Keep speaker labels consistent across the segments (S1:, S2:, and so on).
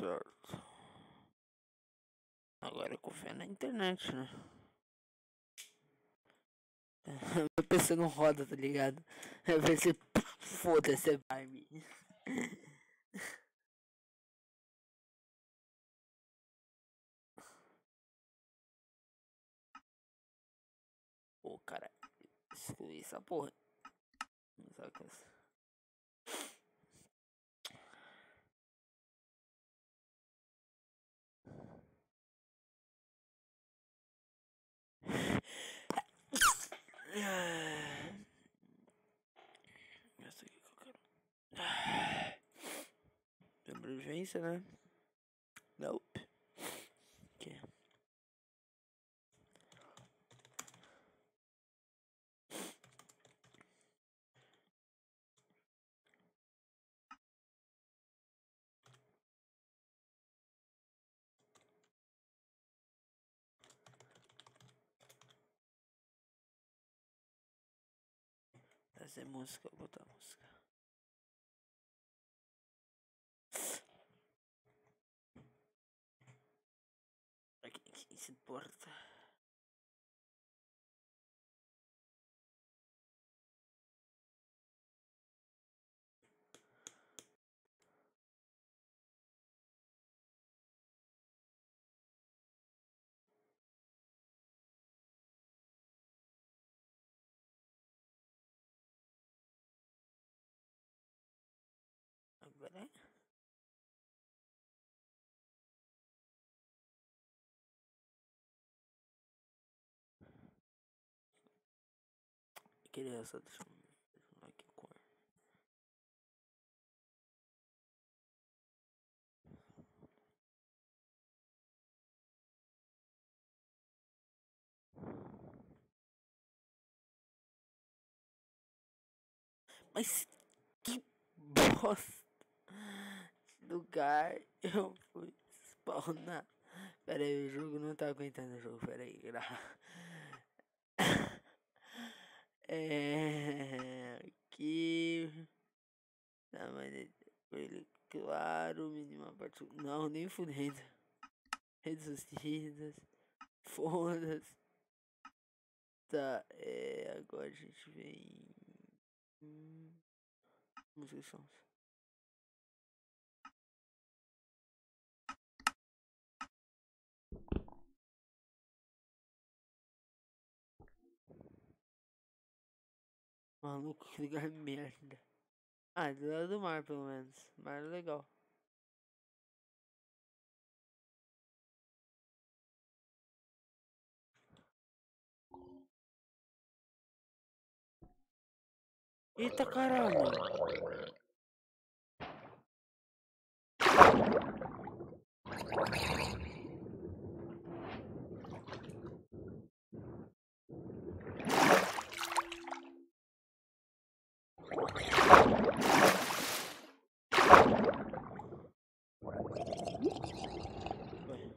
S1: certo. Agora com fé na internet, né? A pessoa não roda, tá ligado? Vai ser foda-se, vai me. Pô, cara, excluí essa porra. Saca essa. Essa aqui que eu quero. Sobrevivência, né? Nope. Aqui. Trazer música, vou botar música. Aqui, quem se importa? Queria só deixar um. Deixa eu ver cor. Mas que bosta lugar eu fui spawnar. Pera aí, o jogo não tá aguentando o jogo, pera aí. É. Aqui. Tamanho ele claro, mínima parte. Não, nem fudendo. Reduzidas. Foda-se. Tá, é. Agora a gente vem. Hum, músicas sons. Maluco, que lugar merda. Ah, do lado do mar, pelo menos. Mar é legal. Eita caralho! Ué.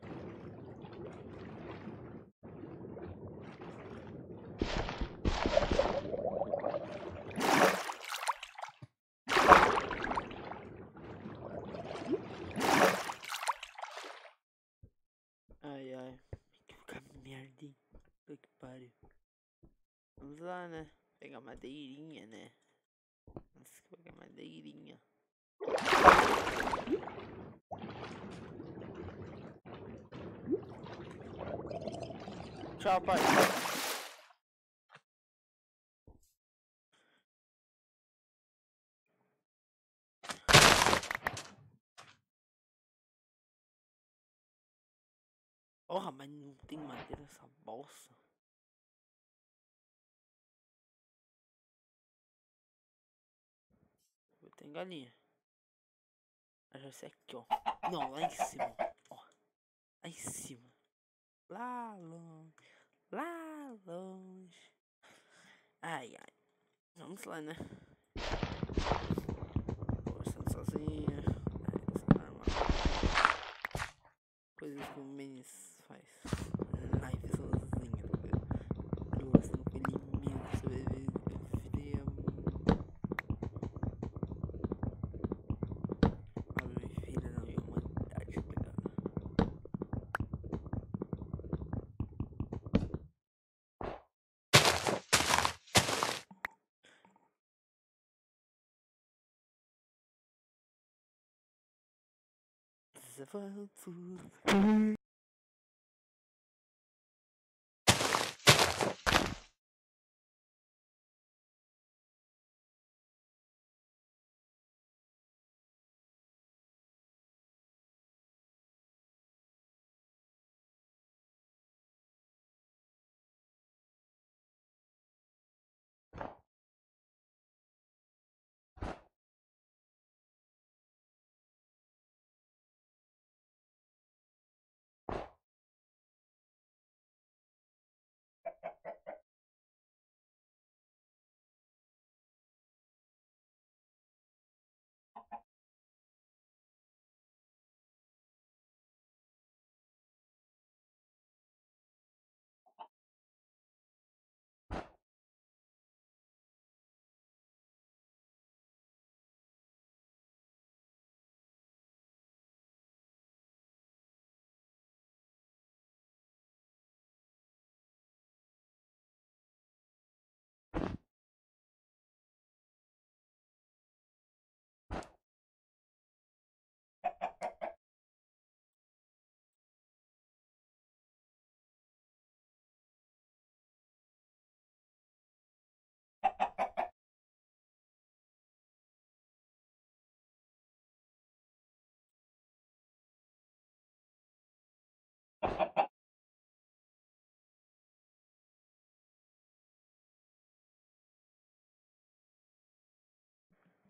S1: Ai ai, que lugar merda, hein? Puta que pariu. Vamos lá, né? Pegar madeirinha, né? Nossa, que madeirinha. Tchau, pai. Porra, mas não tem madeira essa bolsa. Tenho galinha. Mas vai ser aqui, ó. Não, lá em cima. Ó. Lá em cima. Lá longe. Lá longe. Ai, ai. Vamos lá, né? Conversando sozinha. Coisas que o Menes faz. Live sozinha, tá vendo? Conversando com ele mesmo sobre a vida. A minha filha não é humanidade. Esses avanços.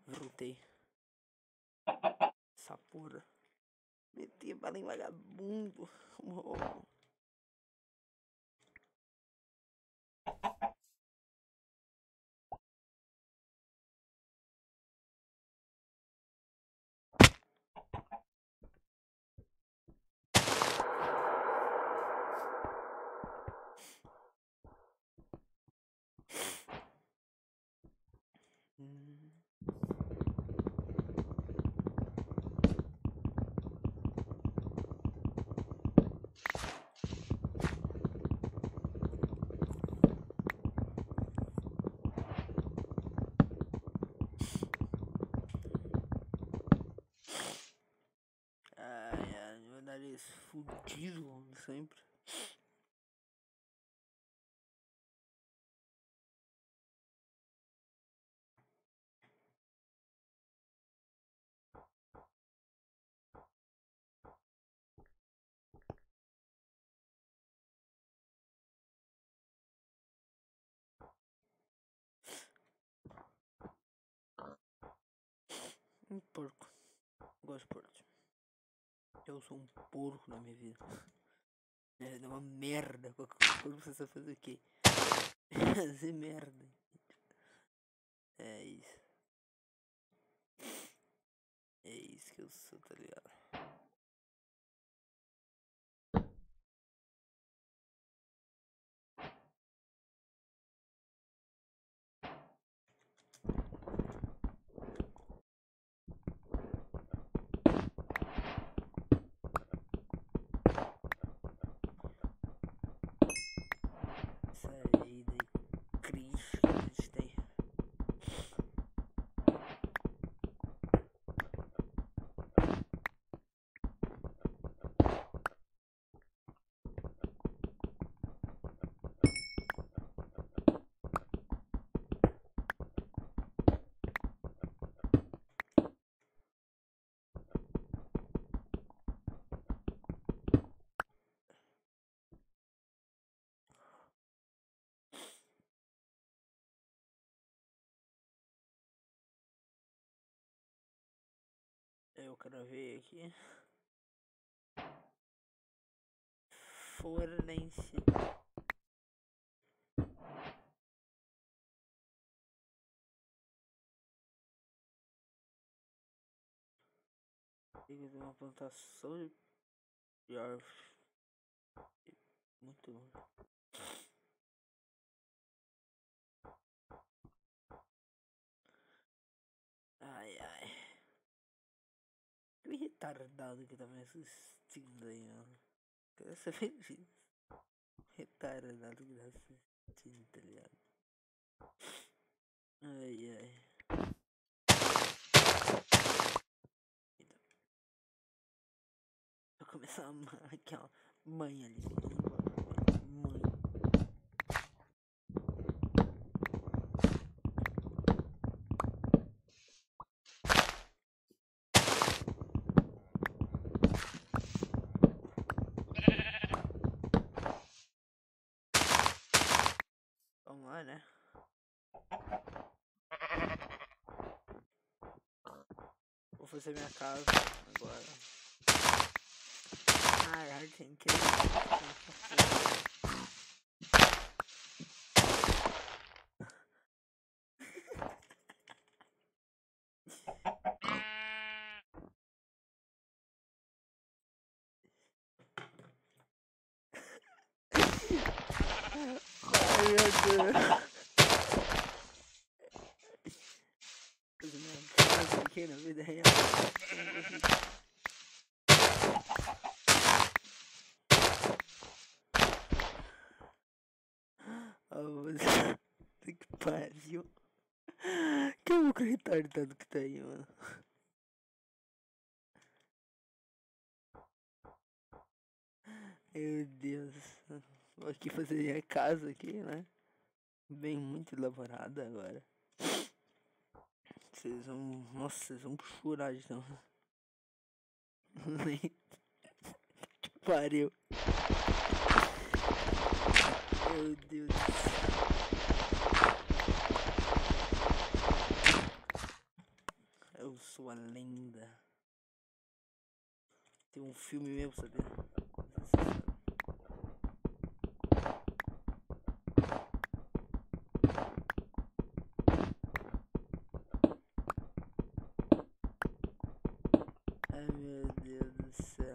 S1: Voltei. Essa porra. Meti a bala em vagabundo. Oh. Hum. Ai, ai, meu nariz fudido sempre. Um porco. Gosto de porco. Eu sou um porco na minha vida. É uma merda. Quando você sabe fazer o quê? Fazer merda. É isso. É isso que eu sou, tá ligado? Essa vida aí, crítica que a gente tem. Eu ver aqui. Fornense. Tem uma plantação de- árvores. Muito. Ai, ai. Que retardado que tá me assistindo aí, mano. Quero saber disso. Retardado que tá assistindo, tá ligado? Ai, ai. começar a amar aquela mãe ali. Mãe. Vamos lá, né? Vou fazer minha casa agora. Caralho, tem que. Ai, meu Deus. Fazer minha aqui na vida real. Oh, mas... que pariu. Que louco retardado que tá aí, mano. Meu Deus. Vou aqui fazer minha casa aqui, né? Bem muito elaborada agora. Vocês vão. Nossa, vocês vão chorar de que pariu. Meu Deus do céu. Eu sou a lenda. Tem um filme meu, sabia? Não sei se você sabe. Ai meu Deus do céu.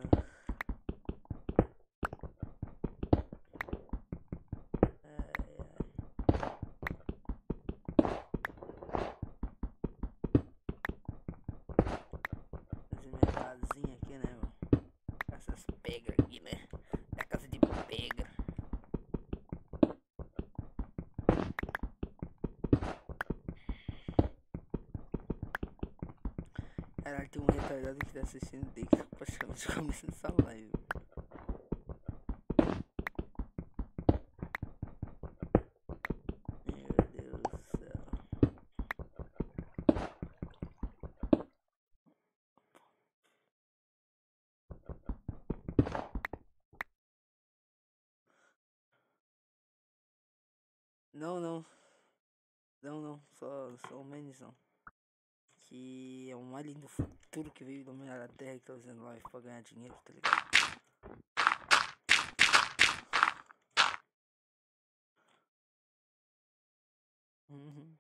S1: Ai, ai. Fazer minha casinha aqui, né, mano? Essas pegas aqui, né? É a casa de pega. Caralho, tem um retardado que tá assistindo desde que praticamente começa essa live. Meu Deus do céu. Não, não. Não, não. Só, só uma menção. Que é um alien do futuro que veio dominar a Terra e tá usando live pra ganhar dinheiro, tá ligado? Uhum.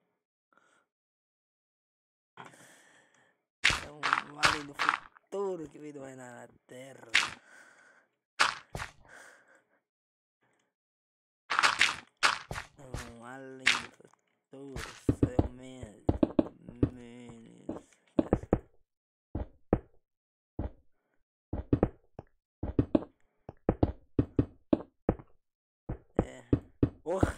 S1: É um alien do futuro que veio dominar a Terra. É um alien do futuro, seu menos. Menos. É. Porra!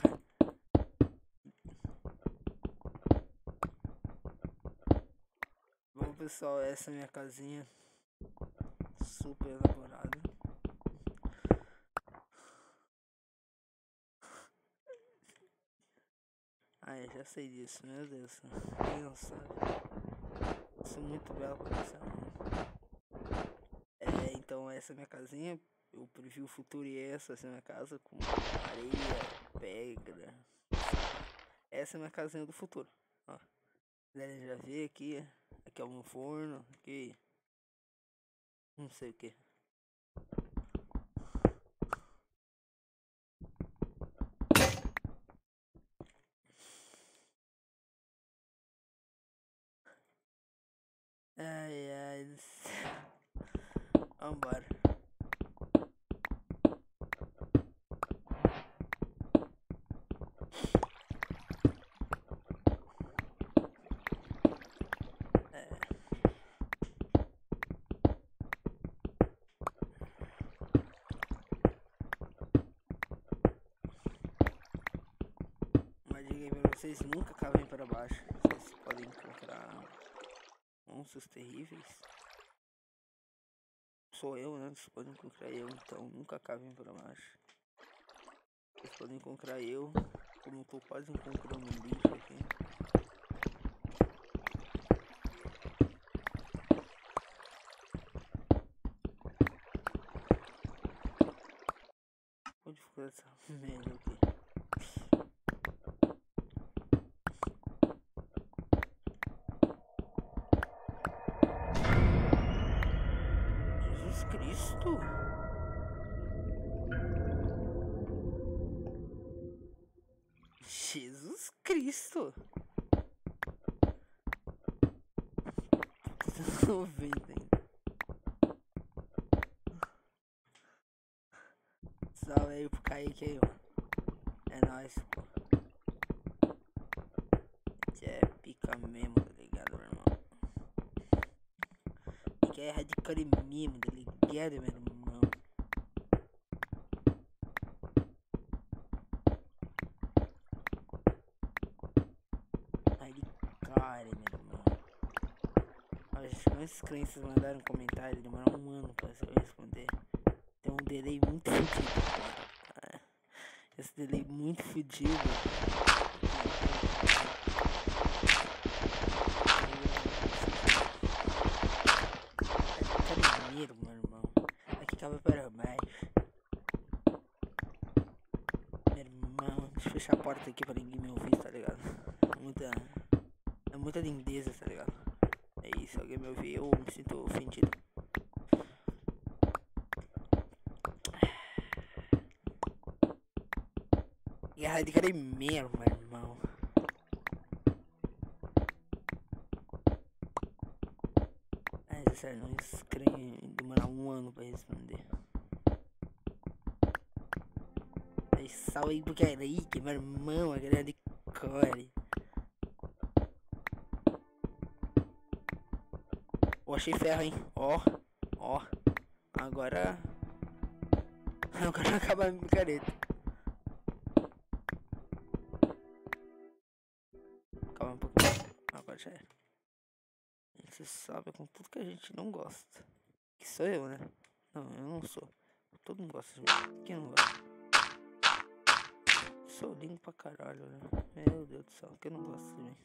S1: Bom pessoal, essa é a minha casinha. Super elaborada. Ah, já sei disso, meu Deus. Quem não sabe? Sou muito bela pra É, então essa é a minha casinha. Eu previ o futuro e essa, é a minha casa com areia, pedra. Essa é a minha casinha do futuro. Ó. Deve já ver aqui. Aqui é meu forno. Aqui. Não sei o que. Ai, ai. do céu. Vambora. É. Uma dica aí pra vocês, nunca cavem para baixo. Vocês podem encontrar monstros terríveis. sou eu, né? Vocês podem encontrar eu, então nunca cavem pra baixo. Vocês podem encontrar eu, como eu tô quase encontrando um bicho aqui. Cristo! Tô vendo ainda. Salve aí pro Kaique aí, mano. É nóis, pô. Isso é pica mesmo, tá ligado, meu irmão? Que é radical mesmo, tá ligado, meu irmão? Radical, meu irmão. As minhas crenças mandaram comentário, demoraram um ano pra eu responder. Tem um delay muito fodido, cara. Esse delay muito fodido. Caminheiro, meu irmão. Aqui cabe para baixo. Meu irmão, deixa eu fechar a porta aqui pra ninguém me ouvir, tá ligado? É muita. É muita lindeza, tá ligado? Me ouvir, eu me sinto ofendido. Guerra de Carimero, meu irmão. Mas sério, não escreve demorar um ano pra responder. Salve aí pro Kaique, meu irmão, a galera de core. Achei ferro, hein? Ó, ó. Agora. Agora acaba a picareta. Calma um pouquinho. Agora já é. Você sabe com tudo que a gente não gosta. Que sou eu, né? Não, eu não sou. Todo mundo gosta de mim. Quem não gosta? Sou lindo pra caralho, né? Meu Deus do céu, quem não gosta de mim?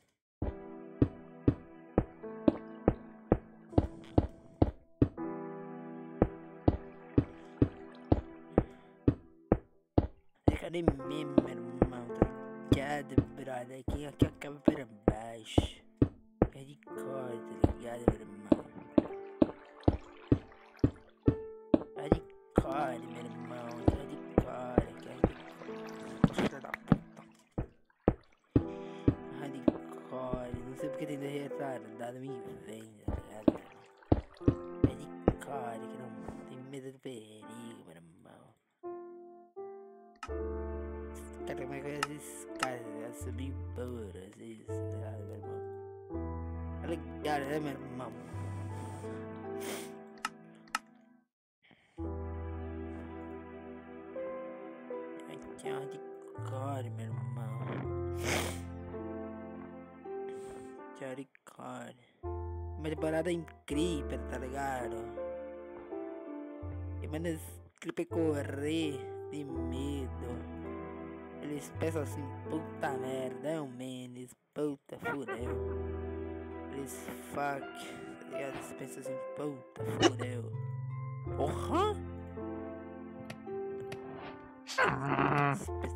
S1: Do perigo, meu irmão. Cara, como é que é esses caras subir tá ligado, meu irmão? Ligado, né, meu irmão? Aqui é de core, meu irmão. Que é de core. Uma temporada incrível, tá ligado? Mano, clipe correr de medo. Eles pensam assim, puta merda, é um menes, puta fudeu. Eles fuck, tá? Eles pensam assim, puta fudeu. Porra! Eles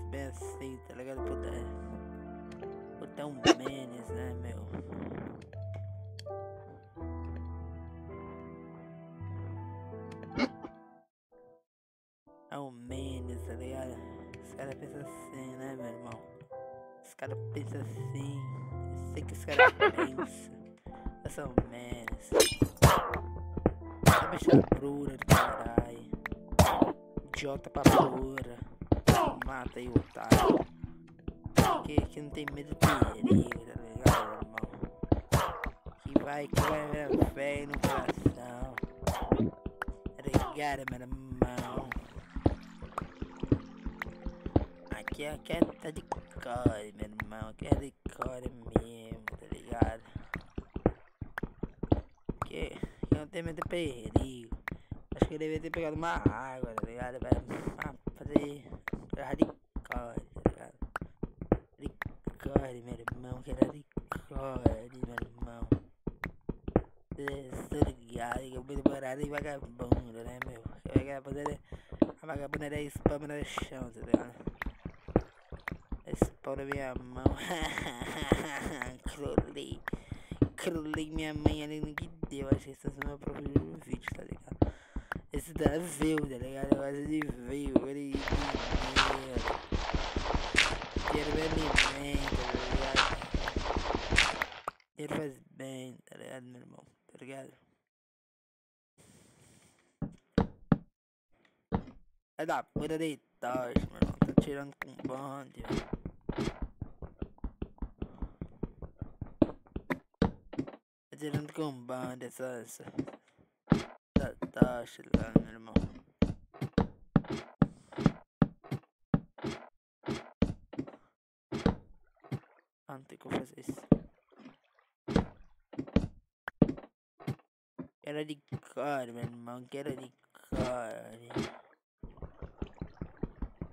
S1: Idiota pra porra. Mata aí, otário. Que, que não tem medo de perigo, tá ligado, irmão? Que vai, que vai ver fé no coração. Tá ligado, meu irmão? Aqui, aqui é tá de core, meu irmão. Aqui é de core mesmo, tá ligado? Que, que não tem medo de perigo. Acho que eu devia ter pegado uma água, tá ligado? Pra fazer radical, tá ligado? Record, meu irmão, que era record, meu irmão. Tô ligado que eu fui parado e vagabundo, né, meu? Vagabundo era, a vagabunda era spam no chão, tá ligado? Spam na minha mão. Crolei. Crolei minha mãe ali Veio, tá ligado? Eu gosto de veio. Ele Dinheiro me alimenta, tá ligado? Dinheiro faz bem, tá ligado, meu irmão? Tá ligado? É da puta de tocha, meu irmão. Tá tirando com bonde. Tá tirando com bonde essa, essa, essa tocha lá, meu irmão. Ah, não tem como fazer isso. Quero de core, meu irmão. Quero de core.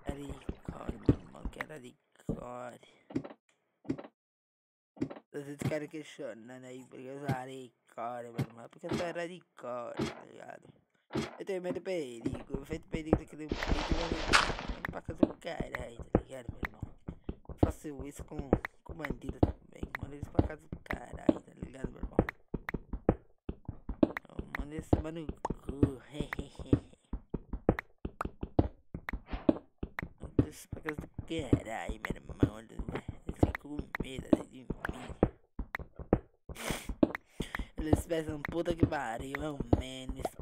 S1: Quero de core, meu irmão. Quero de core. Vocês ficaram questionando aí porque eu usarei core, meu irmão. Porque eu sou era core, tá ligado? Eu tenho medo de perigo. Feito perigo daquele perigo. Pra casa do caralho, tá ligado, meu irmão? faço isso com bandido também. Mando eles pra casa do caralho, tá ligado, meu irmão? Eu mando esse mano no cu, Mando eles pra casa do caralho, meu irmão. Eles ficam com medo de mim. Eles pensam, puta que pariu, é um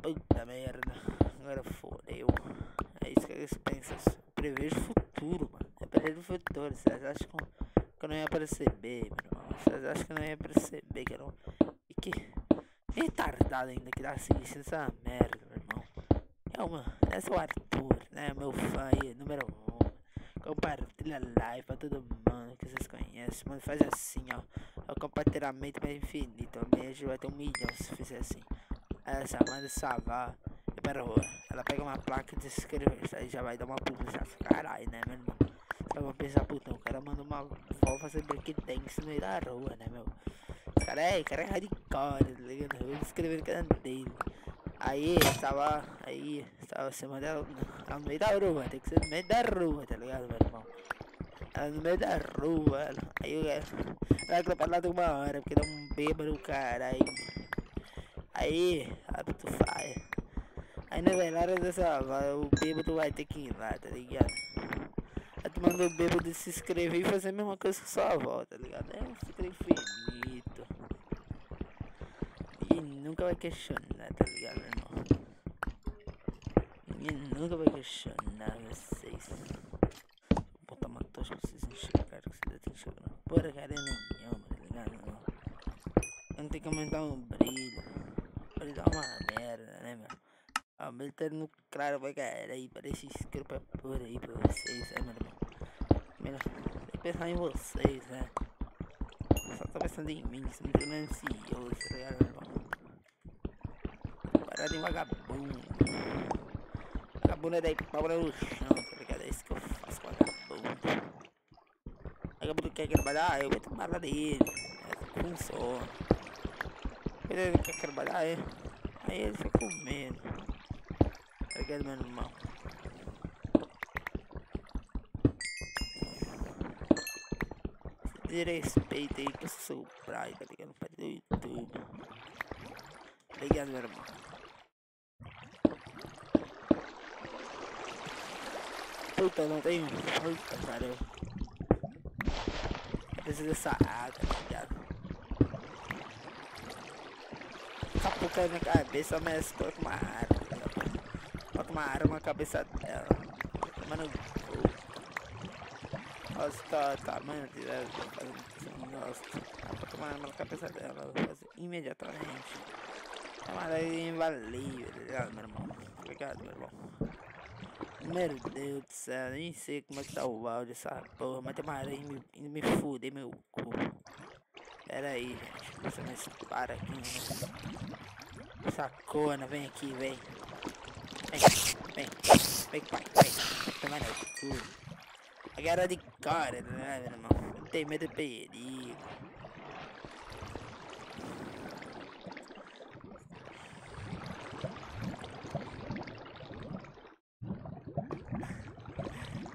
S1: puta merda. Agora fodeu. É isso que eles pensam. Prevejo o futuro, mano. É prever o futuro. Vocês acham que não ia perceber, meu irmão? Vocês acham que não ia perceber que era um. E que. Retardado ainda que tá assistindo essa merda, meu irmão. É uma. Esse é o Arthur, né? Meu fã aí, número um. Compartilha live pra todo mundo que vocês conhecem. Mano, faz assim, ó. É o compartilhamento mais infinito. A gente vai ter um milhão se fizer assim. Essa manda salvar rua. Ela pega uma placa de inscrever. Aí já vai dar uma publicidade. Caralho, né, meu irmão? Aí vão pensar, puta, o cara manda uma vó fazer breakdance no meio da rua, né, meu? Esse cara é, cara é hardcore, tá ligado? Eu vou escrever no canal dele. Aí, estava. Aí, estava semana dela ela no meio da rua, tem que ser no meio da rua, tá ligado, meu irmão? Ela no meio da rua, ela, aí eu. Ela atrapalhada uma hora, porque dá um bêbado, cara, aí. Aí, abre tu faia. Aí na velório dessa o bêbado vai ter que ir lá, tá ligado? Aí tu manda o bêbado se inscrever e fazer a mesma coisa que sua avó, tá ligado? É um ciclo infinito. E nunca vai questionar, tá ligado, irmão? Ninguém nunca vai questionar vocês. Vou botar uma tocha pra vocês enxergarem que vocês estão enxergando. Porcaria nenhuma, tá ligado, irmão? Não tem que aumentar o brilho. Ele dá uma merda, né, meu? Aumenta no claro pra caralho, parece escuro pra por aí pra vocês, irmão? Melhor, tem que pensar em vocês, né? Só tá pensando em mim, se me ansioso, tá ligado, meu irmão? Parada em vagabundo. Vagabundo é daí pau no chão, tá ligado? É isso que eu faço com vagabundo. Vagabundo quer trabalhar, eu vou trabalhar dele. É funciona. Ele quer trabalhar, é. Aí ele fica com medo. Tá ligado, meu irmão? De respeito aí que eu sou o Brian, tá ligado? Pai do YouTube. Tá ligado, meu irmão? Puta, não tem. Puta, cara. Preciso dessa água, tá ligado? Capuca na cabeça, mas com uma arma. Uma arma na cabeça dela. Mano, nossa, tá, tá, mano, nossa, bota uma arma na cabeça dela. Vou fazer imediatamente. É uma lei invalível, tá ligado, meu irmão? Tá ligado, meu irmão? Meu Deus do céu, nem sei como é que tá o áudio dessa porra, mas tem uma aranha indo me, me fuder meu cu. Pera aí, gente. Você me para aqui, né? Essa corna, vem aqui, vem. Vem, vem, pai, vem. Tomar no cu. Agora de cara, né, meu irmão? Não tem medo de perigo.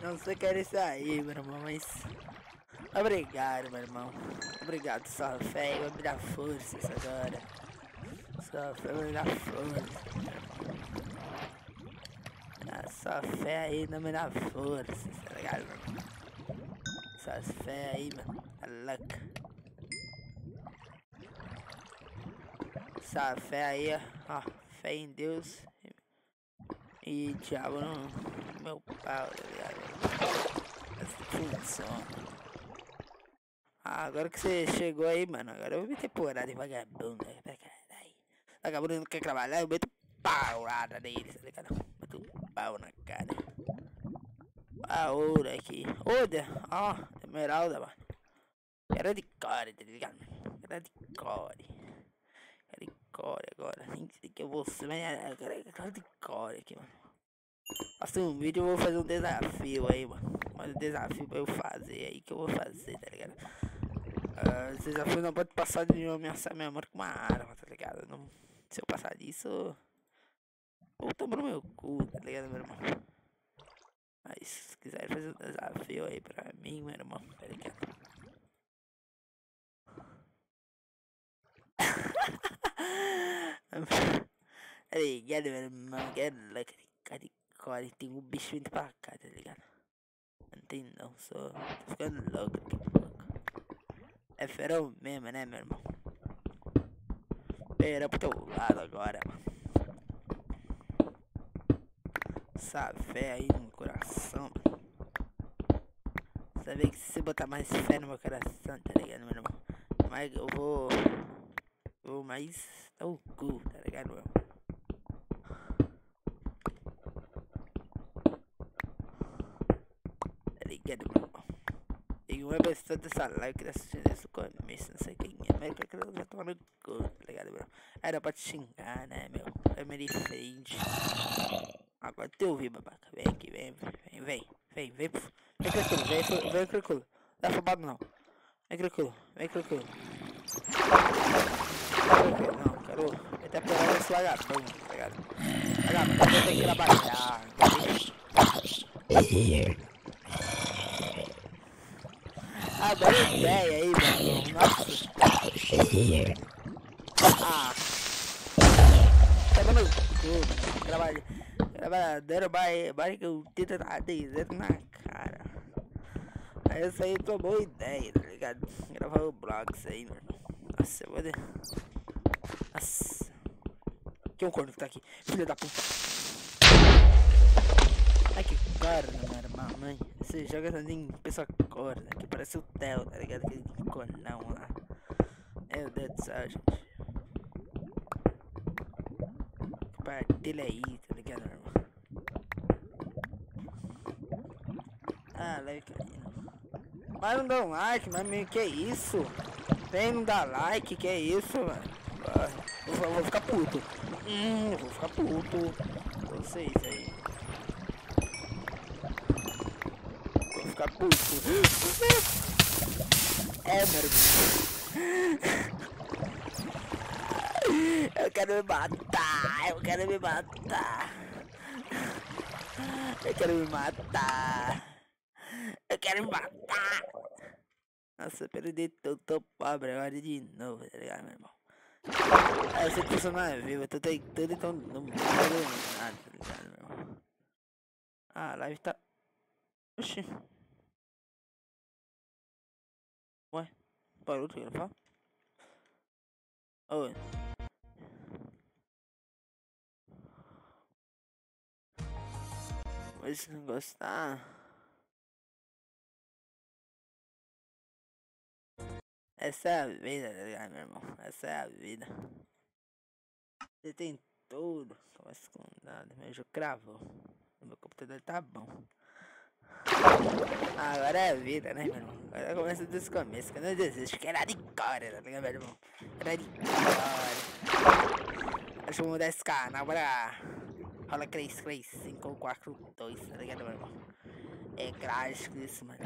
S1: Não sei querer sair, meu irmão, mas... Obrigado, meu irmão. Obrigado, sua fé. Vai me dar forças agora. Sua fé vai me dar força. Sua fé aí não me dá força, tá ligado, mano? Fé aí, mano, é louca. Sua fé aí, ó, fé em Deus e diabo no meu pau, tá ligado? Ah, agora que você chegou aí, mano, agora eu vou meter porrada de vagabundo, né? Vagabundo não quer trabalhar, eu meto paulada neles, tá ligado? pau na cara. A ouro aqui. Oda, ó, esmeralda, mano. Era de core, tá ligado? Era de core. Era de core agora. Nem sei que eu vou ser, mas era de core aqui, mano. Faça um vídeo, eu vou fazer um desafio aí, mano. Um desafio pra eu fazer aí, que eu vou fazer, tá ligado? Uh, desafio não pode passar de ameaçar minha mãe com uma arma, tá ligado? Não, se eu passar disso... Ou toma no meu cu, tá ligado, meu irmão? Mas se quiser fazer um desafio aí pra mim, meu irmão, tá ligado? tá ligado, meu irmão? Que é louco, cara, tem um bicho vindo pra cá, tá ligado? Não tem não, só tô ficando louco daqui a pouco. É ferão mesmo, né, meu irmão? Pera pro teu lado agora, mano. Essa fé aí no coração. Sabe que se você botar mais fé no meu coração, tá ligado, meu irmão? Mas eu vou. Vou mais dar o cu, tá ligado, meu irmão? Tá ligado, meu irmão? Tem uma pessoa dessa live que tá assistindo desde o começo, não sei quem é, mas eu quero já tomar no cu, tá ligado, meu irmão? Era pra te xingar, né, meu? Family friend. Agora te ouvi, babaca. Vem aqui, vem, vem, vem, vem, vem, vem, Criculo, vem, vem, Criculo. Não é afobado não. Vem, Criculo, vem, Criculo. Não, quero meter pegar esse vagabundo, tá ligado? Vagabundo tem que trabalhar, Ah, dá ideia aí, mano. Nossa. Ah. Tá no cu, trabalho. Trabalhador barriga tenta tá dizendo na cara. Aí isso aí foi boa ideia, tá ligado? Gravar o blog isso aí, mano. Nossa, eu vou de... Nossa. Que um corno que tá aqui. Filho da puta. Ai que corno, irmão, mãe. Você joga assim, pessoa corna, que parece o Theo, tá ligado? Aquele cornão lá. Meu Deus do céu, gente. Que partilha aí, tá ligado, meu irmão? Ah, like. Mas não dá um like, mas meio que isso? Vem não dá like, que é isso, mano? Ah, vou, vou, ficar puto. Hum, vou ficar puto. Vocês aí. Vou ficar puto. É, meu Eu quero me matar, eu quero me matar. Eu quero me matar. Quero me matar. Nossa, eu perdi tô, tô pobre agora de novo, tá ligado, meu irmão? Ah, eu sei que não é vivo, eu tô tentando, então não vou nada, tá ligado, meu irmão? Ah, a live tá... Oxi. Ué, parou de gravar? Oi. Mas se não gostar... Essa é a vida, tá ligado, meu irmão? Essa é a vida. Você tem tudo. Começa com nada. Meu jogo cravou. Meu computador tá bom. Agora é a vida, né, meu irmão? Agora começa dos começos. Quando eu desisto, que era de core, tá ligado, meu irmão? Era de core. Deixa eu mudar esse canal pra Rola 3, 3, 5, 4, 2, tá ligado, meu irmão? É clássico isso, mano.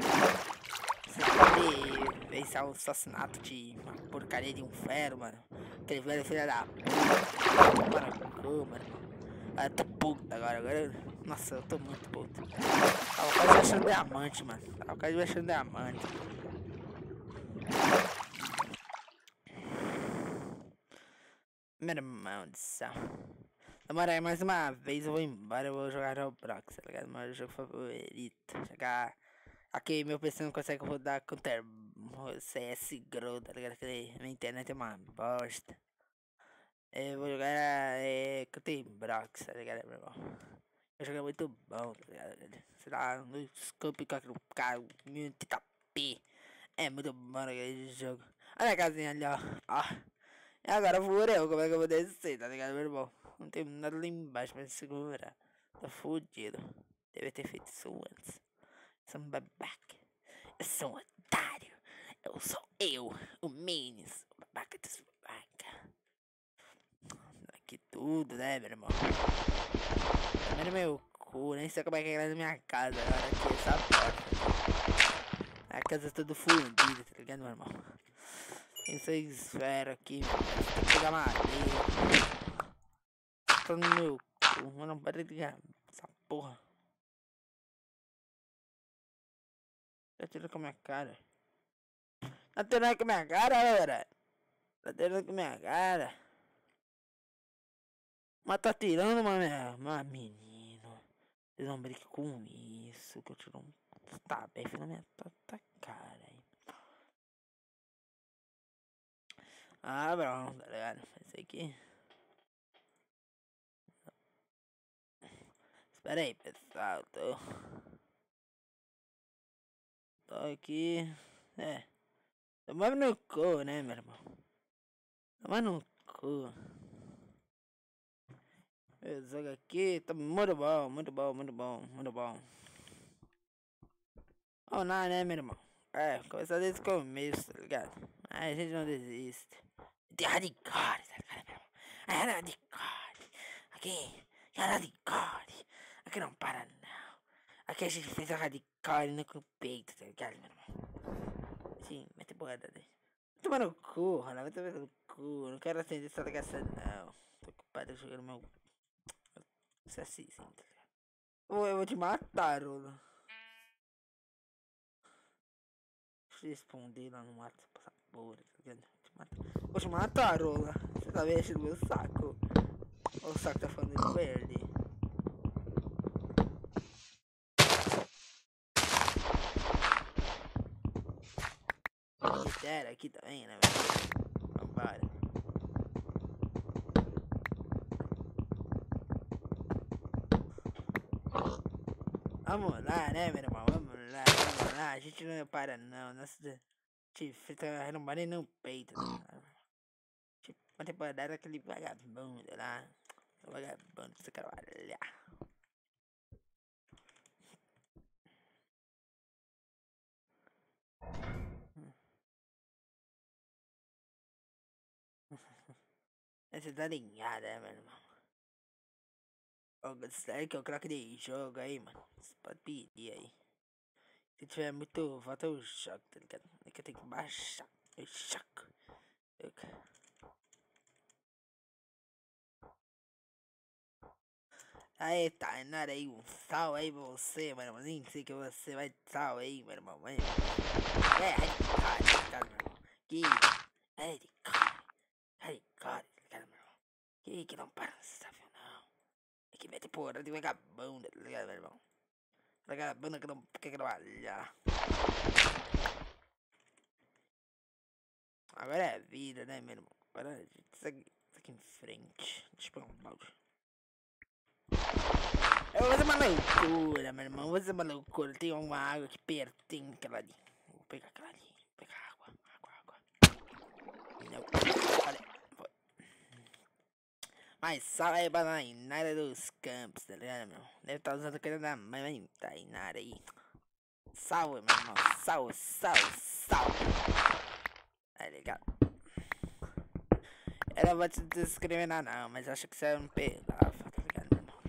S1: Você pode pensar o assassinato de uma porcaria de um ferro, mano. Aquele velho filho da puta. Mano, mano. Ah, tô puto agora, agora. Nossa, eu tô muito puto. Tava quase achando diamante, mano. Tava quase achando diamante. Meu irmão do céu. Demora aí mais uma vez, eu vou embora, eu vou jogar Roblox, tá ligado? Meu jogo favorito. Jogar. Aqui meu PC não consegue rodar Counter CS Grow, tá ligado? Porque minha internet é uma bosta. Eu vou jogar é, Counter Brox, tá ligado, meu irmão? Eu jogo muito bom, tá ligado? Sei lá, no scope 4K, 1080p. É muito bom aquele jogo. Olha a casinha ali, ó. ó. E agora vou eu, como é que eu vou descer, tá ligado, meu irmão? Não tem nada ali embaixo pra segurar. Tô fudido. Deve ter feito isso antes. Sou um babaca. Eu sou um otário. Eu sou eu, o Minis, o babaca dos babaca. Aqui tudo, né, meu irmão? Primeiro meu cu, nem sei como é que é na minha casa agora aqui, essa porta. A casa toda fundida, tá ligado, meu irmão? Tem essa esfera aqui, tem que pegar madeira tá no meu cu, mano. Para de ligar essa porra. Tá tirando com a minha cara. Tá tirando com a minha cara, galera. Tá tirando com a minha cara. Mas tá tirando, mano. Mas menino. Vocês não brinquem com isso. Que eu tiro um. Bem, filho, minha tá cara, hein. Ah, bro, tá ligado? Esse aqui. Espera aí, pessoal. Tô... Tô aqui. É. Tomando no cu, né, meu irmão? Tomando no cu. Esse jogo aqui tá muito bom, muito bom, muito bom, muito bom. Ou não, né, meu irmão? É, começar desde o começo, tá ligado? Aí a gente não desiste. De radical, tá ligado, meu irmão? É radical. Aqui, é radical. Aqui não para não. Aqui a gente fez a radical no com o peito, tá ligado, meu irmão? Sim, mete porrada daí. Toma no cu, Ronaldo, vai tomar no cu. Não quero atender essa ligação, não. Tô ocupado jogando meu. Isso é assim, sim, tá ligado? Ou eu vou te matar, Rola. Deixa eu responder lá no WhatsApp essa porra, tá ligado? Te matar. Vou te matar, Rola. Você tá mexendo no meu saco. O saco tá falando verde. Mistério aqui também, né, velho? Vambora. Vamos lá, né, meu irmão? Vamos lá, vamos lá. A gente não para, não. Nossa, te tá nem no peito. Né? Tipo, uma temporada aquele vagabundo lá. Vagabundo, você quer olhar. Você tá ligado, né, meu irmão? O sério que eu craque de jogo aí, mano. Você pode pedir aí. Se tiver muito volta eu jogo, tá ligado? É que eu tenho que baixar. Eu choco. Eu... Aí, Tainara aí, um sal aí pra você, mano. Nem sei que você vai sal aí, meu irmão. Mas... É, ai, cara, meu irmão. Que. Ai, cara. Que que não sabe não. É que mete porra de vagabunda, tá ligado, meu irmão? Vagabunda que não quer trabalhar. Agora é vida, né, meu irmão? Agora a gente segue aqui em frente. Deixa eu pegar um balde. Eu vou fazer uma loucura, meu irmão. Vou fazer uma loucura. Tem uma água aqui pertinho, aquela ali. Vou pegar aquela ali. Vou pegar água, água, água. Não. Mas salve pra Tainara dos Campos, tá ligado, meu? Deve estar tá usando a coisa da mãe, mas Tainara aí. Salve, meu irmão. Salve, salve, salve. Tá ligado? Não vou te nada, não, mas acho que você é um pedaço, tá ligado, meu irmão?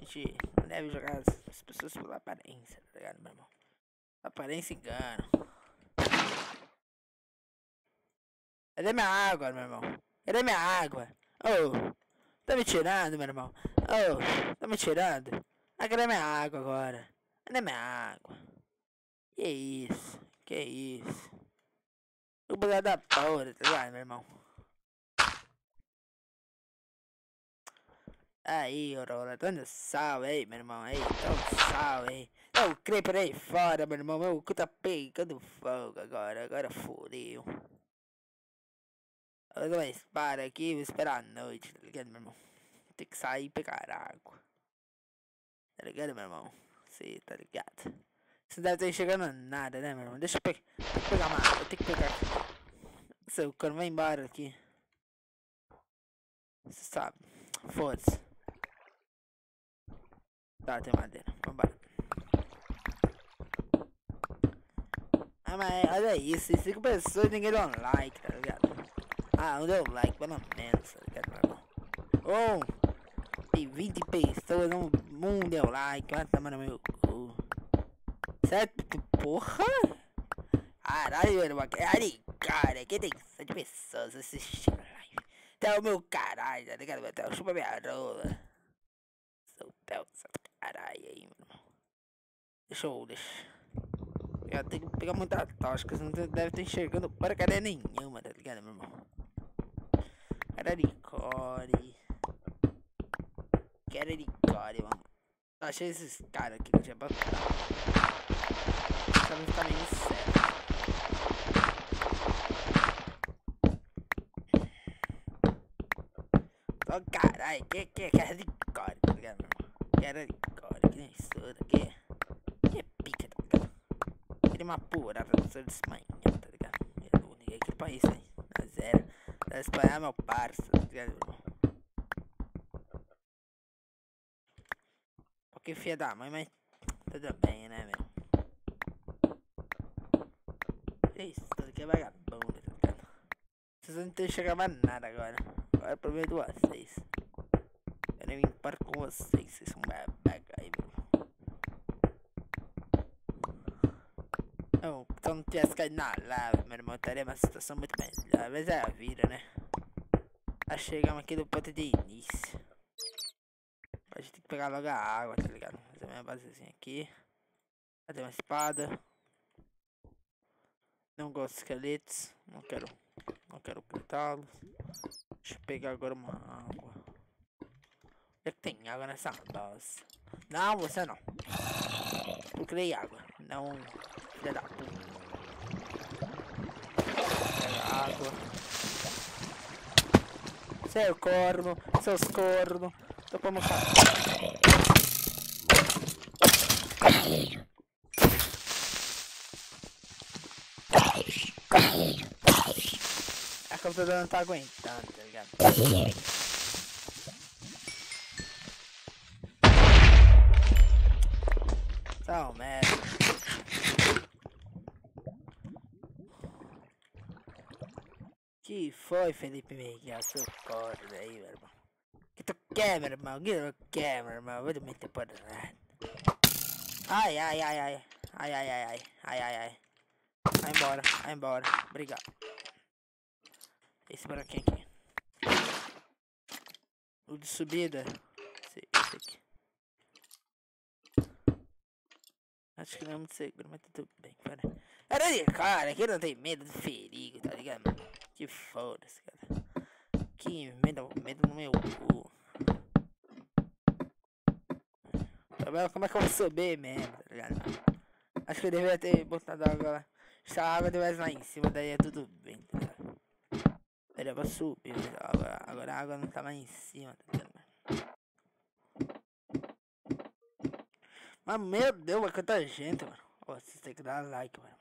S1: gente não deve jogar as pessoas pela aparência, tá ligado, meu irmão? Aparência engana. Cadê minha água, meu irmão? Cadê minha água? Oh, tá me tirando, meu irmão? Oh, tá me tirando? Ah, cadê minha água agora? Cadê minha água? Que isso? Que isso? O bugado da porra, tá ligado, meu irmão? Aí, Aurora, dando sal aí, meu irmão. Aí, dando sal aí. Dá o crepe aí fora, meu irmão. Meu cu tá pegando fogo agora. Agora fodeu. Dou uma espada aqui vou esperar a noite, tá ligado, meu irmão? Tem que sair e pegar água. Tá ligado, meu irmão? Você tá ligado? Você deve estar enxergando nada, né, meu irmão? Deixa eu pe pegar uma água. Eu tenho que pegar. Seu cano vai embora aqui. Você sabe. Foda-se. Tá, tem madeira. Vambora. Ah, mas olha isso. 5 pessoas ninguém deu um like, tá ligado? Ah, não deu like, pelo menos, tá ligado, meu irmão? Oh, tem 20 pessoas, não, um deu like, vai tomar no meu cu. Certo? Porra! Caralho, meu irmão. Caralho, cara, aqui tem 7 pessoas assistindo a live. Até o meu caralho, tá ligado? Até o chupa minha rola. Seu Deus, caralho aí, meu irmão. Deixa eu. Deixa. Eu tenho que pegar muita tosca, senão deve estar enxergando porcaria nenhuma, tá ligado, meu irmão? Cara de core. Cara de core, mano. Eu achei esses caras aqui que eu tinha pra Só não ficar meio sério. Oh, caralho, que que é cara de core, tá ligado, meu irmão? Cara de core, que nem isso daqui. Que pica, tá ligado? Queria uma do seu de Espanha, tá ligado? É o único aquele país aí. Na zero. Da Espanha, é meu parça, tá ligado, pouquinho filha da mãe, mas tudo bem, né, meu? Isso, tudo que é vagabundo, tá ligado? Vocês não tem chegar mais nada agora. Agora prometo vocês. Eu nem me importo com vocês, vocês são babaca aí, meu. Eu, se eu não tivesse caído na lava, meu irmão, estaria numa situação muito melhor. Mas é a vida, né? Já chegamos aqui do ponto de início. A gente tem que pegar logo a água, tá ligado? Fazer a minha basezinha aqui. Cadê uma espada? Não gosto de esqueletos. Não quero. Não quero ocultá-los. Deixa eu pegar agora uma água. Já que tem água nessa base. Não, você não. Procurei água. Não. Filha da puta. Pega água. Seu corno. Seus corno. Tô pra mostrar. A computadora não tá aguentando, tá ligado? Tá, merda. Que foi, Felipe Miguel? Seu corno aí, meu irmão. Que tu quer, meu irmão? Que tu quer, meu irmão? Vou dormir temporada. Ai, ai, ai, ai. Ai, ai, ai, ai. Ai, ai, ai. Vai embora, vai embora. Obrigado. Esse buraquinho aqui. O de subida. Esse, esse aqui. Acho que não é muito seguro, mas tudo bem, cara. Era de cara, aqui não tem medo do perigo, tá ligado? Que foda-se, cara. Que medo, medo no meu cu. Tá como é que eu vou subir mesmo, tá ligado? Acho que eu deveria ter botado água lá. Se a água estivesse lá em cima, daí é tudo bem, tá ligado? Daria pra subir, mas agora, agora a água não tá lá em cima, tá ligado? Mas meu Deus, é quanta gente, mano. Ó, vocês têm que dar like, mano.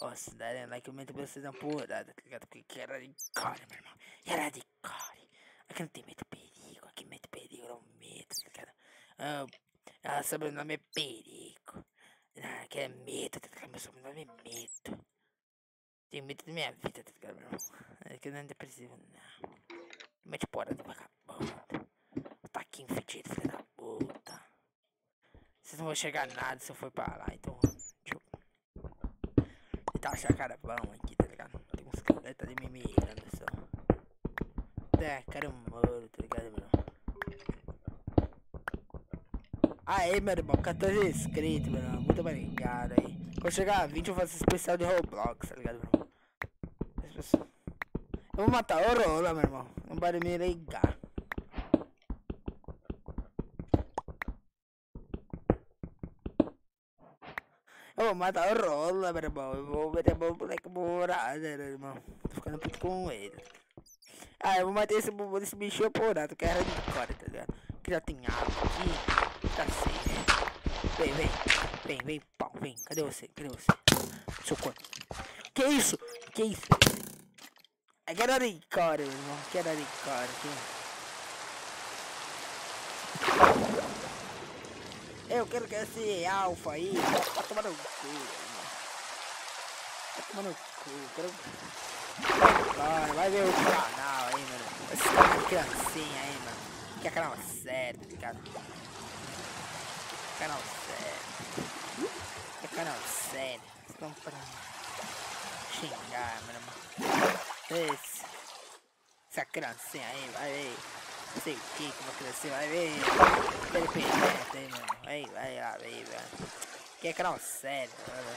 S1: Ó, se derem like, eu meto pra vocês uma porrada, tá ligado? Porque aqui era de core, meu irmão. Era de core. Aqui não tem medo perigo, aqui medo perigo, não medo, tá ligado? Ah, ah sobrenome é perigo. Ah, aqui é medo, tá ligado? Meu sobrenome é medo. Tenho medo da minha vida, tá ligado, meu irmão? Aqui não é depressivo, não. Mete porra do vagabundo. Taquinho fedido, filho da puta. Vocês não vão chegar nada se eu for pra lá, então. Tentar achar carvão aqui, tá ligado? Tem uns caras ali me mirando só. É, cara moro, tá ligado, mano? Aê, meu irmão, 14 inscritos, meu irmão. Muito obrigado aí. Quando chegar a 20, eu faço especial de Roblox, tá ligado, irmão? Eu vou matar o Rola, meu irmão. Não pode me. Eu vou matar o Rola, meu irmão. Eu vou meter o boneco morado, meu irmão. Tô ficando puto com ele. Ah, eu vou matar esse, esse bicho porado, que era de fora, tá ligado? Que já tem água aqui. Tá assim. Vem, vem. Vem, vem, pau, vem. Cadê você? Cadê você? Seu corpo. Que isso? Que isso? É que era de meu irmão. Que era de aqui. Eu quero que esse alfa aí vai tomar no cu. Vai tomar no cu. Quero... Vai, ver o canal aí, mano. Esse canal de criancinha aí, mano. Que é canal sério, ligado? Canal sério. É canal sério. Estão pra xingar, irmão. Esse. Essa criancinha aí, vai ver. Sei o que que vai crescer, vai ver. Aquele pendente aí, mano. Vai, vai lá, vai, velho. Que é canal sério, mano.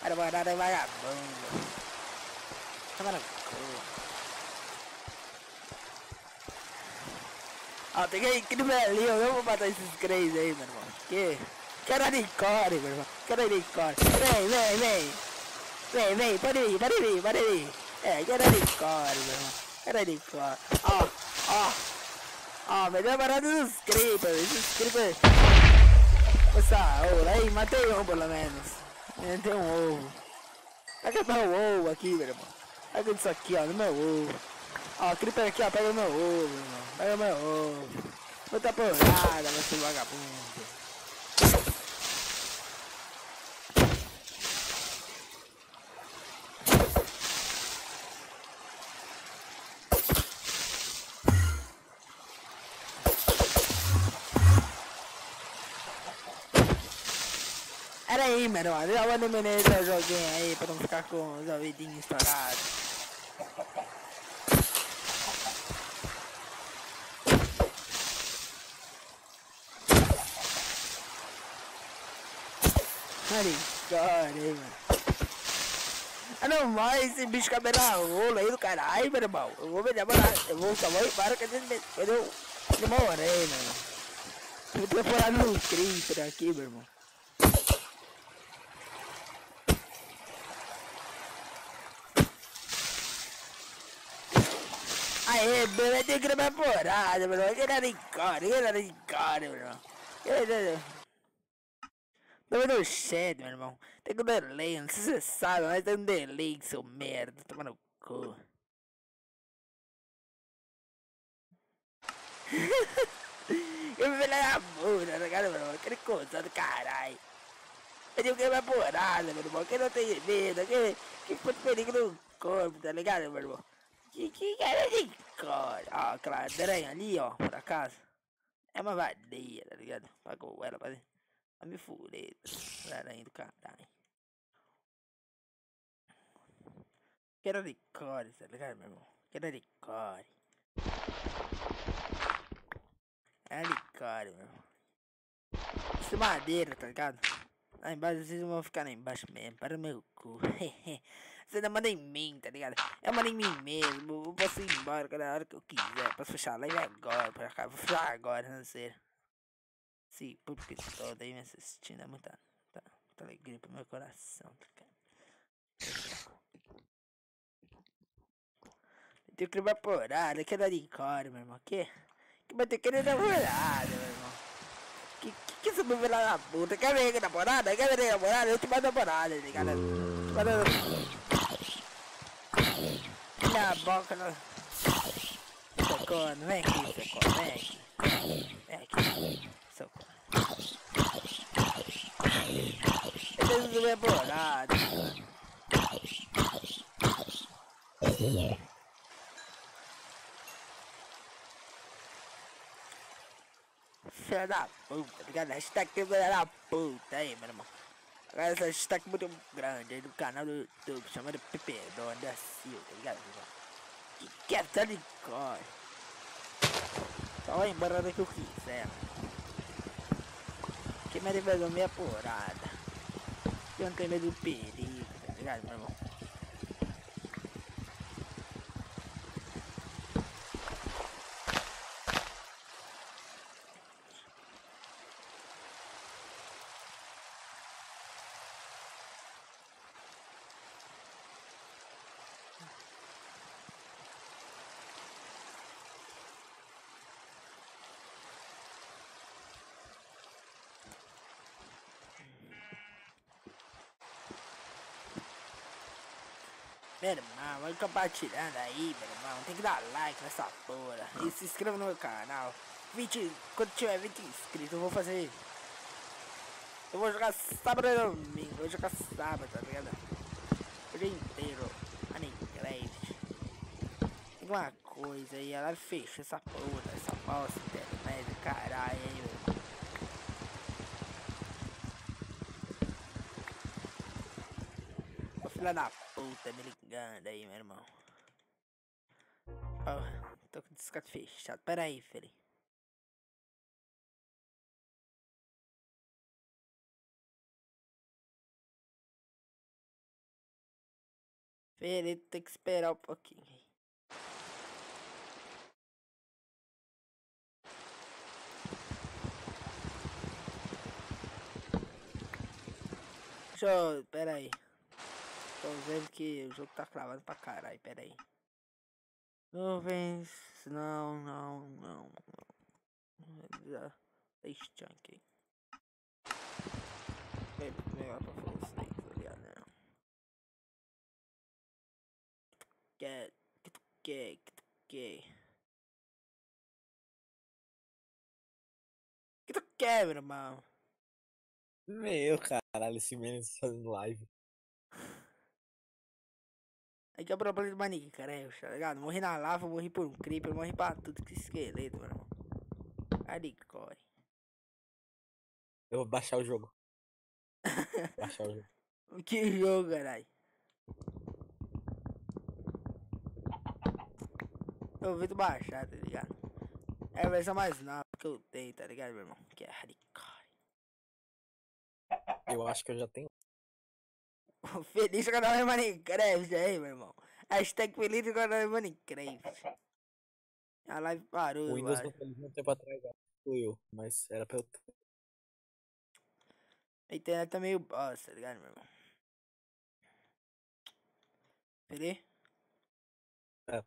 S1: Cara, barada é vagabundo. Toma no cu. Ó, tem que no Belinho, eu vou matar esses três aí, meu irmão. Que? Quero de core, meu irmão. Quero de core. Vem, vem, vem. Vem, vem, pode vir, pode vir, pode vir. É, quero de core, meu irmão. Quero de core. Ó, ó. Ó, melhor parada dos creepers. Esses creepers. Nossa, ouro. Aí, matei um pelo menos. Matei um ovo. Pega meu ovo aqui, meu irmão. Pega isso aqui, ó, no meu ovo. Ó, creeper aqui, ó, pega meu ovo, meu irmão. Pega meu ovo. Muita porrada, você vagabundo. Aí, meu irmão. Já vou eliminar esse joguinho aí pra não ficar com os ouvidinhos estourados. Maricona, mano. Ah não, mais esse bicho cabelo na rola aí do caralho, meu irmão. Eu vou me demorar. Eu vou só vou embora quando eu, eu demorei, mano. Vou temporada no creeper aqui, meu irmão. Aê, bebê tem que ir na meu irmão. Que era cara, que era meu irmão. Não no chat, meu irmão. Tem um delay, não sei se você sabe, mas tem um delay, seu merda. Toma no cu. Eu me falei a bunda, tá ligado, meu irmão? Aquele coisa do caralho. Eu digo que é porrada, meu irmão. Que não tem medo, que, que foi perigo no corpo, tá ligado, meu irmão? Que, que cara de cor. Ó, aquela aranha ali, ó, por acaso. É uma vadia, tá ligado? Pagou ela pra, pra me fuder. Aranha do caralho. Quero de core, tá ligado, meu irmão? Quero de core. É de core, meu irmão. Isso é madeira, tá ligado? Lá embaixo vocês vão ficar lá embaixo mesmo, para o meu cu. Você não manda em mim, tá ligado? Eu mando em mim mesmo. Eu posso ir embora cada hora que eu quiser. Posso fechar a live agora, pra cá. Vou fechar agora, não sei. Sim, porque todo aí me assistindo é muita, tá, muita alegria pro meu coração, tá ligado? Tem que levar porrada, que é da de core, meu irmão. Que? Que vai ter que ir namorada, meu irmão. Que, que, que esse filho da puta? Quer ver namorada? Quer ver namorada? Eu te mando namorada, tá ligado? Te mando... Minha boca no... Socorro, vem aqui, socorro, vem. Vem aqui, socorro. Eu preciso ver bolado. Filha da puta, ligado? Hashtag filha da puta aí, meu irmão. Agora essa hashtag muito grande aí do canal do YouTube, chamado Pepedon da Silva, tá ligado? Que quer tá de cor. Só vai embora do que eu quiser. Que me vai minha porrada. Eu não tenho medo do perigo, tá ligado, meu irmão? Meu irmão, vai compartilhando aí, meu irmão. Tem que dar like nessa porra. E se inscreva no meu canal. 20, quando tiver 20 inscritos, eu vou fazer. Eu vou jogar sábado e domingo. Eu vou jogar sábado, tá ligado? O dia inteiro. Minecraft. Tem uma coisa aí, ela fecha essa porra, essa bosta, internet, caralho, meu filha da puta me ligando aí, meu irmão. Oh, tô com o fechado. Pera aí, Feli. Feli, tem que esperar um pouquinho. Eu... Pera aí. Tô vendo que o jogo tá cravado pra caralho, pera aí. Nuvens, não, não, não, não. Já deixa aqui. Melhor pra fazer isso daí, tá ligado, né? Que tu quer, que tu quer. Que tu quer, meu irmão?
S2: Meu caralho, esse menino fazendo live.
S1: Aí que é o problema do Manique, cara, é, tá ligado? Morri na lava, morri por um creeper, morri pra tudo que esqueleto, meu irmão. Hardcore.
S2: Eu vou baixar o jogo. baixar o jogo.
S1: que jogo, caralho? Eu vi tu baixar, tá ligado? É a versão mais nova que eu tenho, tá ligado, meu irmão? Que é hardcore.
S2: Eu acho que eu já tenho.
S1: Feliz canal é Minecraft aí, meu irmão. Hashtag feliz canal é Minecraft. A live parou,
S2: O Windows não feliz um tempo atrás, fui eu, mas era pra eu.
S1: A internet tá meio bosta, tá ligado, meu irmão? Peraí.
S2: É.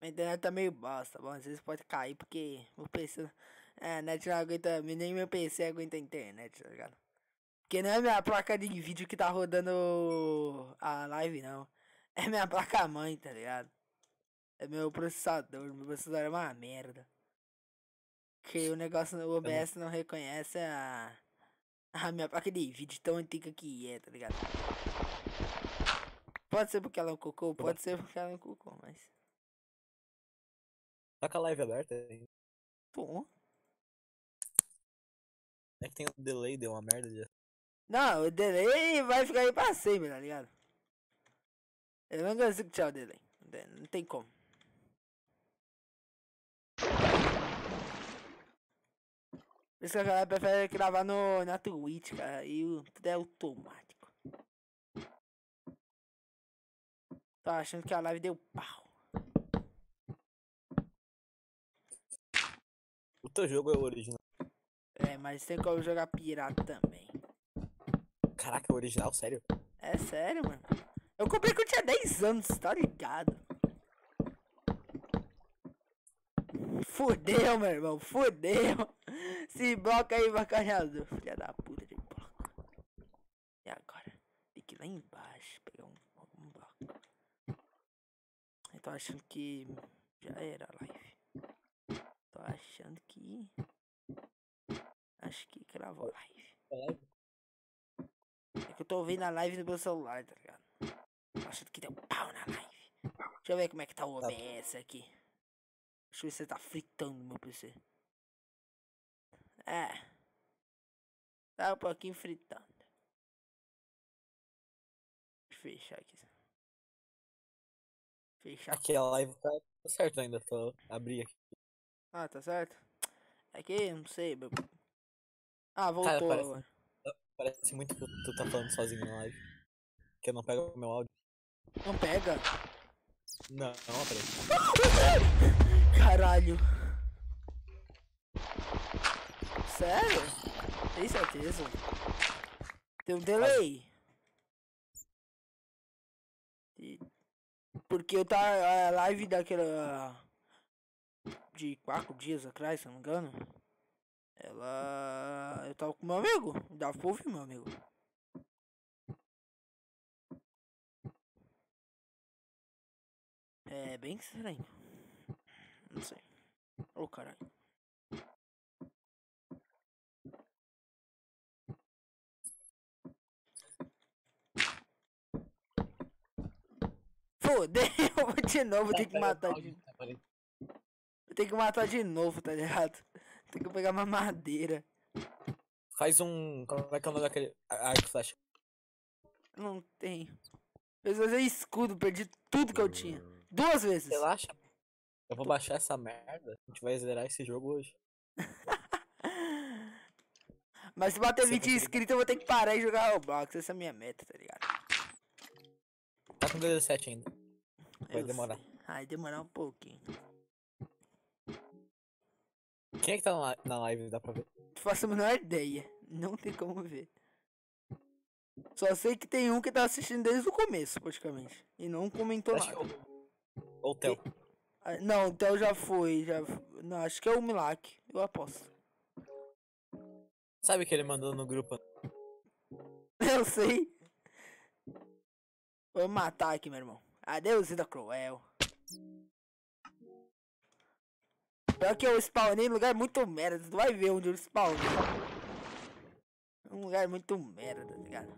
S1: A internet tá meio bosta, bom, às vezes pode cair porque o PC. É, a net não aguenta, nem meu PC aguenta a internet, tá ligado? Porque não é minha placa de vídeo que tá rodando a live, não. É minha placa mãe, tá ligado? É meu processador. Meu processador é uma merda. Que o negócio, o OBS não reconhece a, a minha placa de vídeo tão antiga que é, tá ligado? Pode ser porque ela é um cocô, pode ser porque ela é um cocô, mas.
S2: Tá com a live aberta aí.
S1: Pô.
S2: É que tem um delay, deu uma merda
S1: não, o delay vai ficar aí pra sempre, tá ligado? Eu não consigo tirar o delay. Não tem como. Por isso que a galera prefere gravar no, na Twitch, cara. E o, tudo é automático. Tô achando que a live deu pau.
S2: O teu jogo é o original.
S1: É, mas tem como jogar pirata também.
S2: Caraca, é original, sério?
S1: É sério, mano. Eu comprei quando tinha 10 anos, tá ligado? Fudeu, meu irmão, fudeu. Se bloca aí, bacalhador. Filha da puta de bloco. E agora? Tem que ir lá embaixo pegar um, um bloco. Eu tô achando que já era a live. Tô achando que. Acho que gravou a live. É que eu tô ouvindo a live do meu celular, tá ligado? Tô achando que deu pau na live. Deixa eu ver como é que tá o OBS aqui. Deixa eu ver se tá fritando meu PC. É. Tá um pouquinho fritando. Deixa eu fechar aqui. Fechar.
S2: Aqui a live tá tá certo ainda, só abrir aqui.
S1: Ah, tá certo? É que, não sei, meu. Ah, voltou
S2: Cara,
S1: agora.
S2: Parece muito que tu tá falando sozinho na live. Que eu não pego o meu áudio.
S1: Não pega.
S2: Não, não.
S1: Caralho. Sério? Tem certeza? Tem um delay. Porque eu tá a live daquela de quatro dias atrás, se não me engano. Ela. Eu tava com meu amigo. Pra ouvir meu amigo. É bem estranho. Não sei. Ô caralho. Fodeu de novo, tem que matar de Eu tenho que matar de novo, tá ligado? Tem que pegar uma madeira.
S2: Faz um. Como é que é o nome daquele ar- arco flecha?
S1: Não tenho. Eu fazer escudo, perdi tudo que eu tinha. Duas vezes.
S2: Relaxa. Eu vou baixar essa merda. A gente vai zerar esse jogo hoje.
S1: Mas se bater
S2: Você
S1: 20
S2: conseguiu?
S1: inscritos, eu vou ter que parar e jogar Roblox. Essa é a minha meta, tá ligado?
S2: Tá com 17 ainda. Vai
S1: Eu
S2: demorar.
S1: Vai demorar um pouquinho.
S2: Quem é que tá na li- na live? Dá pra ver?
S1: Faço a menor ideia. Não tem como ver. Só sei que tem um que tá assistindo desde o começo, praticamente. E não comentou
S2: Acho
S1: nada.
S2: é. Ou o Theo.
S1: Ah, Não, o Theo já foi. Já... Não, acho que é o Milak. Eu aposto.
S2: Sabe que ele mandou no grupo?
S1: Eu sei. Vou matar aqui, meu irmão. Adeus, vida cruel. Pior que eu spawnei num lugar muito merda. Tu vai ver onde eu spawnei. Um lugar muito merda, tá ligado?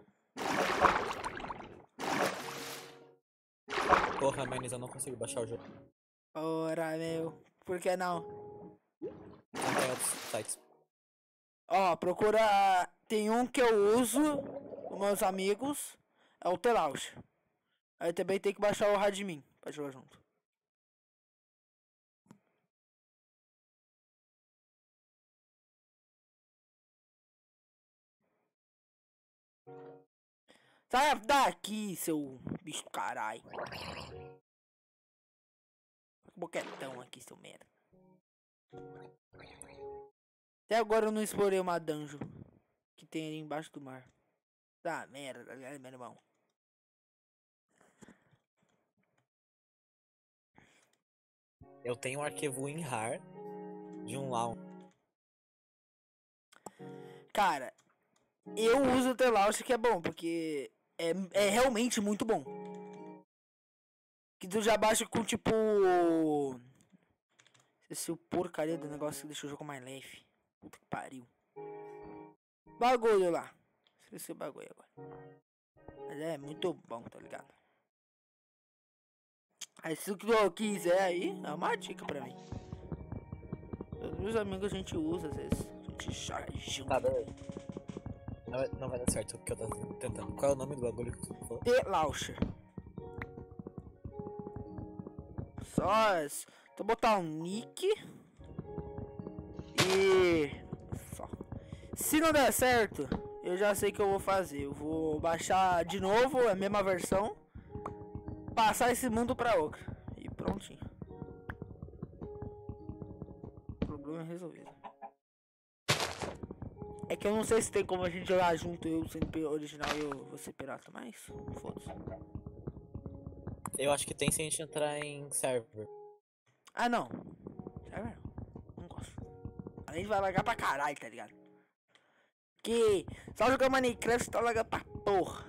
S2: Porra, Menes, eu não consigo baixar o jogo.
S1: Ora, meu. Por que não?
S2: Não tem outros sites.
S1: Ó, procura. Tem um que eu uso com meus amigos. É o Telauch. Aí também tem que baixar o Radmin pra jogar junto. Sai daqui, seu bicho caralho. Boquetão aqui, seu merda. Até agora eu não explorei uma dungeon que tem ali embaixo do mar. Tá merda, tá meu irmão?
S2: Eu tenho um arquivo WinRAR de um launch.
S1: Cara, eu uso o Telauch que é bom, porque é, é realmente muito bom. Que tu já baixa com tipo. Esse porcaria do negócio que deixa o jogo mais leve. Puta que pariu. Bagulho lá. Esqueci o bagulho agora. Mas é muito bom, tá ligado? Aí se tu quiser aí, é uma dica pra mim. Meus amigos a gente usa às vezes. A gente joga junto.
S2: Tá. Não vai, não vai dar certo o que eu tô tentando. Qual é o nome do bagulho que tu falou?
S1: The Launcher. Só. s- Tô botar um nick. E. Só. Se não der certo, eu já sei o que eu vou fazer. Eu vou baixar de novo a mesma versão. Passar esse mundo pra outra. E prontinho. Problema resolvido. É que eu não sei se tem como a gente jogar junto, eu sendo pi- original e eu vou ser pirata, mas foda-se.
S2: Eu acho que tem se a gente entrar em server.
S1: Ah não. Server não. Não gosto. A gente vai largar pra caralho, tá ligado? Que só jogar Minecraft tá largando pra porra.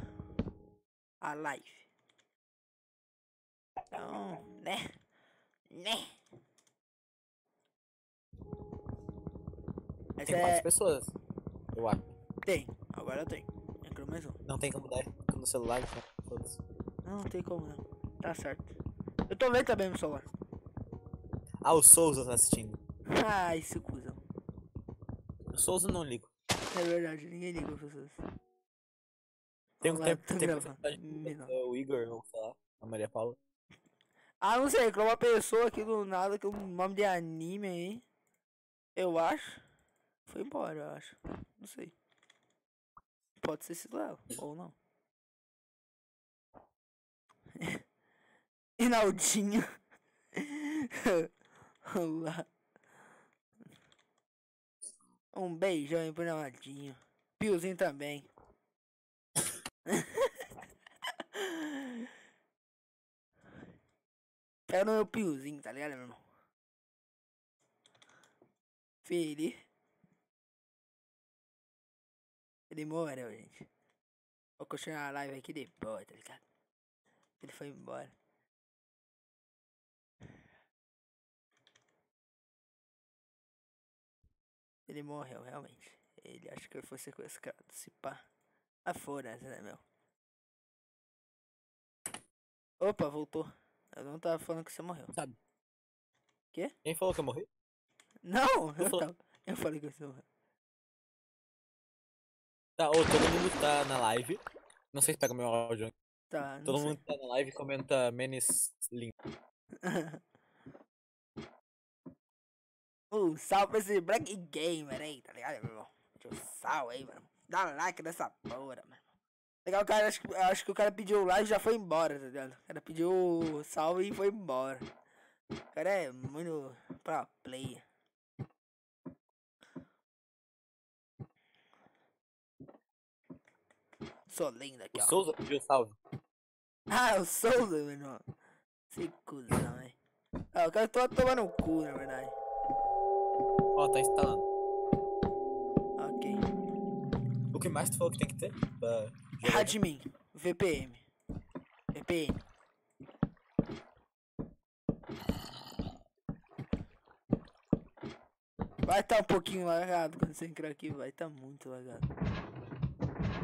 S1: A live. Então, né? Né? Mas
S2: Tem
S1: é.
S2: pessoas. Eu acho.
S1: Tem. Agora eu tenho. Entrou mais um.
S2: Não tem como dar no celular, então.
S1: Não, não tem como não. Tá certo. Eu tô vendo também no celular.
S2: Ah, o Souza tá assistindo.
S1: Ah, esse cuzão.
S2: O Souza não ligo.
S1: É verdade, ninguém liga pra vocês.
S2: Tem um tempo, tem o Igor, ou sei lá, a Maria Paula.
S1: Ah, não sei, que uma pessoa aqui do nada com um nome de anime aí. Eu acho. Foi embora, eu acho. Não sei. Pode ser sido ela, ou não. Rinaldinho. Olá. Um beijão aí pro Rinaldinho. Piozinho também. Pega no meu piozinho, tá ligado, meu irmão? Feliz. Ele morreu, gente. Vou continuar a live aqui depois, tá ligado? Ele foi embora. Ele morreu, realmente. Ele acho que ele foi sequestrado. Se pá. Ah, foda-se, né, meu? Opa, voltou. Eu não tava falando que você morreu.
S2: Sabe?
S1: Quê?
S2: Quem falou que eu morri?
S1: Não, eu,
S2: falou-
S1: tava... eu falei que você morreu.
S2: Tá, ô, todo mundo tá na live. Não sei se pega meu áudio.
S1: Tá,
S2: Todo
S1: sei.
S2: mundo tá na live comenta menos link.
S1: Uh, salve pra esse Black Gamer aí, tá ligado, meu irmão? Deixa eu salve aí, mano. Dá like nessa porra, mano. Legal, o cara, acho, que- acho que o cara pediu o like e já foi embora, tá ligado? O cara pediu salve e foi embora. O cara é muito pra player. Sou lindo aqui,
S2: O
S1: ó.
S2: Souza pediu salve.
S1: Ah, eu sou, meu irmão. Esse cuzão, hein? Ah, o cara tá tomando o cu, na verdade.
S2: Ó, tá instalando.
S1: Ok.
S2: O que mais tu falou que tem que ter? Pra?
S1: Admin, VPN. VPN. Vai estar um pouquinho lagado quando você entrar aqui, vai estar muito lagado.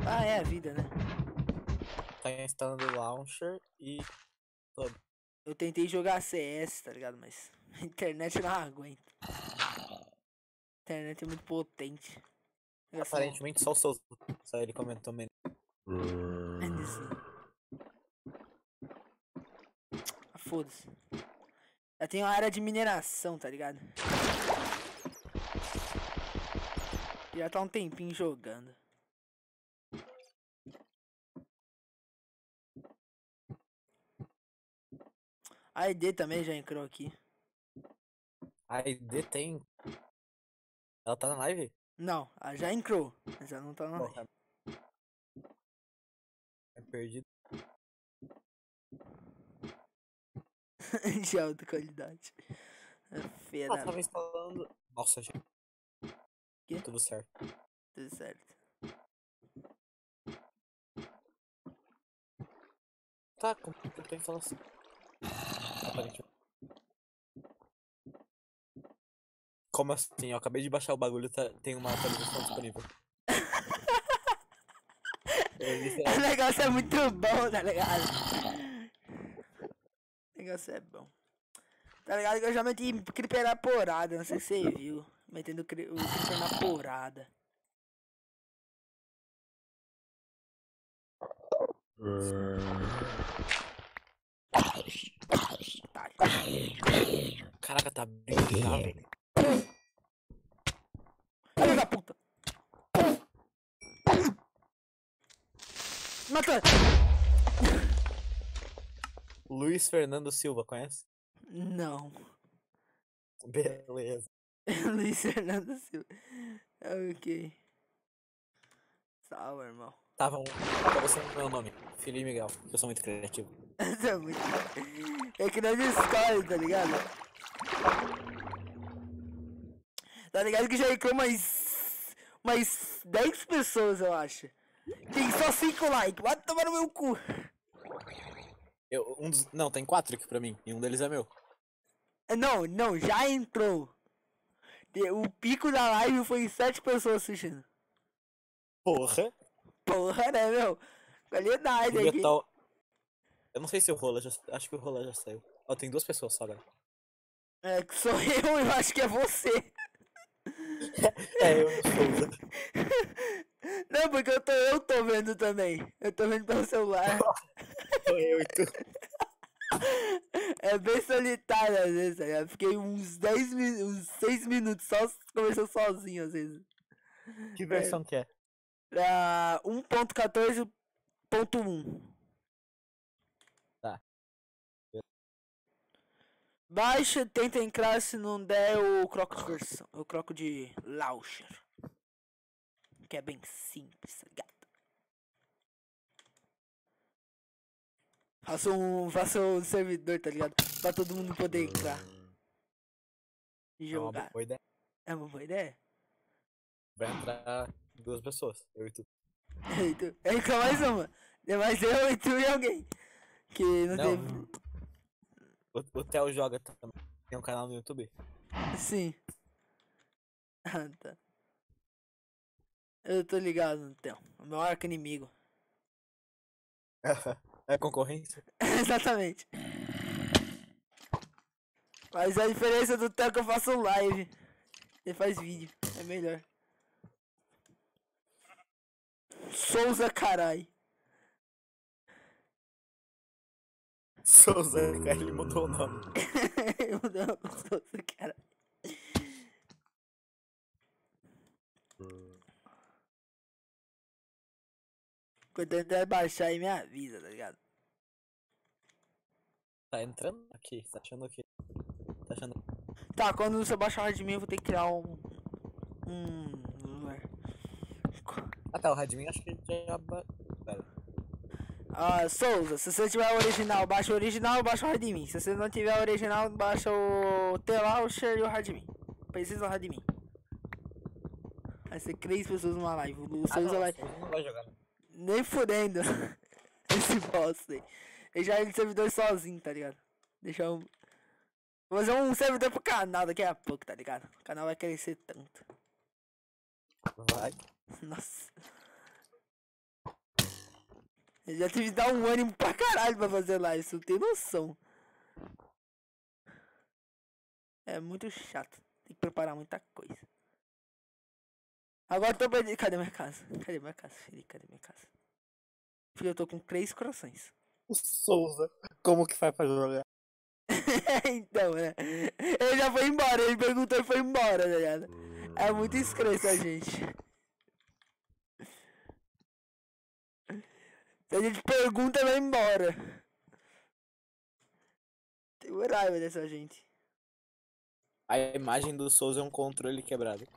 S1: Ah, é a vida, né?
S2: Tá instalando o launcher e.
S1: Eu tentei jogar CS, tá ligado? Mas a internet não aguenta. A internet é muito potente.
S2: Aparentemente só o Souza. Só ele comentou menos.
S1: é desse- Ah, Foda-se. Já tem uma área de mineração, tá ligado? Já tá um tempinho jogando. A ID também já entrou aqui.
S2: A ID tem. Ela tá na live?
S1: Não, ela já entrou, ela não tá na live.
S2: É perdido.
S1: de alta qualidade. É feia
S2: Ah,
S1: da
S2: tava instalando. Nossa, gente.
S1: Quê?
S2: Tudo certo.
S1: tudo certo.
S2: Tá, completou a instalação. Aparentemente. Como assim? Eu acabei de baixar o bagulho tá, tem uma atualização disponível.
S1: O
S2: literalmente-
S1: negócio é muito bom, tá ligado? O negócio é bom. Tá ligado que eu já meti creeper na porada, não sei se você viu. Metendo cri- o creeper na porada. Tá.
S2: Caraca, tá bem já, velho.
S1: Filho da puta! Mata!
S2: Luiz Fernando Silva, conhece?
S1: Não.
S2: Beleza.
S1: Luiz Fernando Silva. Ok. Salve, irmão.
S2: Tava um. Tava você no meu nome. Felipe Miguel. Eu sou muito criativo.
S1: É. É que não escolhe, tá ligado? Tá ligado que já entrou mais. Mais 10 pessoas, eu acho. Tem só 5 likes. Vai tomar no meu cu.
S2: Eu, um dos, não, tem quatro aqui pra mim. E um deles é meu.
S1: Não, não, já entrou. O pico da live foi 7 pessoas assistindo.
S2: Porra.
S1: Porra, né, meu? Qualidade aqui.
S2: tá Eu não sei se o Rola já. Acho que o Rola já saiu. Ó, tem duas pessoas só agora.
S1: É que sou eu, eu acho que é você.
S2: É, eu Souza.
S1: Não, porque eu tô, eu tô vendo também. Eu tô vendo pelo celular.
S2: Sou eu e tu.
S1: É bem solitário às vezes, tá ligado? Fiquei uns 10 minutos, uns 6 minutos só conversando sozinho às vezes.
S2: Que versão que é?
S1: Pra 1.14.1. Baixa, tenta entrar, se não der o croco de versão. O croco de launcher. Que é bem simples, tá ligado? Faça um, faça um servidor, tá ligado? Pra todo mundo poder entrar e
S2: É uma
S1: jogar.
S2: boa ideia.
S1: É uma boa ideia?
S2: Vai entrar duas pessoas, eu e tu.
S1: Então, é com mais uma. É mais eu e tu e alguém. Que não,
S2: Não.
S1: teve.
S2: O, o Theo joga também. Tem um canal no YouTube.
S1: Sim. Ah, tá. Eu tô ligado no Theo. O meu arco inimigo.
S2: É concorrência?
S1: Exatamente. Mas a diferença do Theo é que eu faço live. Ele faz vídeo. É melhor. Souza carai.
S2: Souza, cara, ele mudou o nome.
S1: Eu não, Souza carai. Quando eu tentar baixar aí me avisa, tá ligado?
S2: Tá entrando aqui, tá achando que. Tá achando.
S1: Tá, quando você baixar o Redmi eu vou ter que criar um. Um.
S2: Ah tá, o Radmin acho que já.
S1: Ah, Souza, se você tiver o original, baixa o original, baixa o Redmi. Se você não tiver o original, baixa o T-Launcher e o Redmi. Precisa do Redmi. Vai ser três pessoas numa live. O
S2: Ah,
S1: Souza vai.
S2: não vai jogar.
S1: Nem fudendo. Esse bosta aí. Ele já é de servidor sozinho, tá ligado? Deixa eu. Vou fazer um servidor pro canal daqui a pouco, tá ligado? O canal vai crescer tanto.
S2: Vai.
S1: Nossa. Eu já tive que dar um ânimo pra caralho pra fazer live, você não tem noção. É muito chato. Tem que preparar muita coisa. Agora eu tô perdido. Cadê minha casa? Cadê minha casa, filho? Cadê minha casa? Filho, eu tô com três corações.
S2: O Souza. Como que faz pra jogar?
S1: então, né? Ele já foi embora, ele perguntou e foi embora, tá ligado? É muito escroto a gente. A gente pergunta, vai embora. Tenho raiva dessa gente.
S2: A imagem do Souza é um controle quebrado.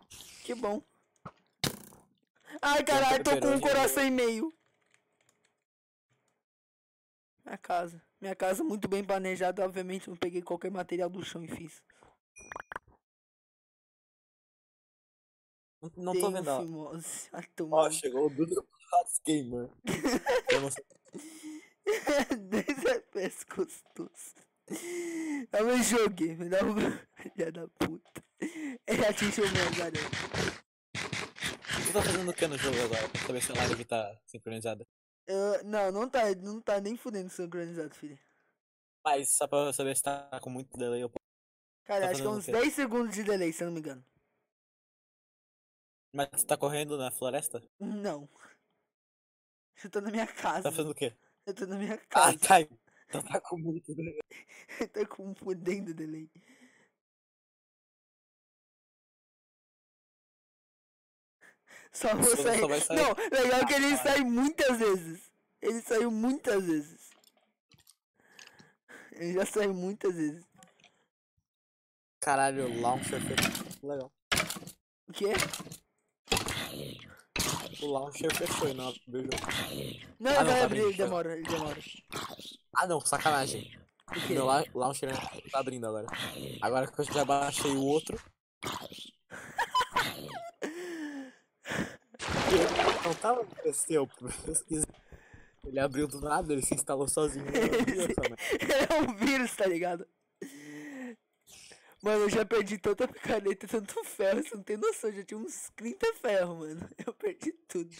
S1: Que bom. Ai, caralho, tô com um coração e meio. Minha casa. Minha casa muito bem planejada. Obviamente, não peguei qualquer material do chão e fiz.
S2: Não, não tô vendo. ó.
S1: No
S2: chegou o Dudu Hot Gamer. Eu não sei.
S1: 10 FPS gostoso. Eu me joguei, me dá um filha da puta. Ele atingiu o meu garoto.
S2: Você tá fazendo o que no jogo agora? Pra saber se a live tá sincronizada.
S1: Eu- não, não tá, não tá nem fudendo sincronizado, filho.
S2: Mas só pra saber se tá com muito delay posso.
S1: Cara,
S2: Tá
S1: acho que é uns
S2: quê?
S1: 10 segundos de delay, se eu não me engano.
S2: Mas você tá correndo na floresta?
S1: Não. Eu tô na minha casa.
S2: Tá fazendo o quê?
S1: Eu tô na minha
S2: Ah,
S1: casa.
S2: tá. Então tá com muito delay.
S1: Eu tô com um fudendo delay. Só vou sair.
S2: só sair-
S1: Não, legal que ele
S2: Ah,
S1: sai muitas vezes. Ele saiu muitas vezes. Ele já saiu muitas vezes.
S2: Caralho, o launcher fechou. Legal.
S1: O quê?
S2: O launcher fechou e não abriu.
S1: Não,
S2: Ah,
S1: ele
S2: não,
S1: vai
S2: tá
S1: abrir, ele
S2: tá.
S1: demora, ele demora.
S2: Ah não, sacanagem.
S1: O?
S2: Meu la- launcher tá abrindo agora. Agora que eu já baixei o outro. Não tava aconteceu, pesquisa. Ele abriu do nada, ele se instalou sozinho. Merda.
S1: é um vírus, tá ligado? Mano, eu já perdi tanta picareta, tanto ferro, você não tem noção, já tinha uns 30 ferros, mano. Eu perdi tudo.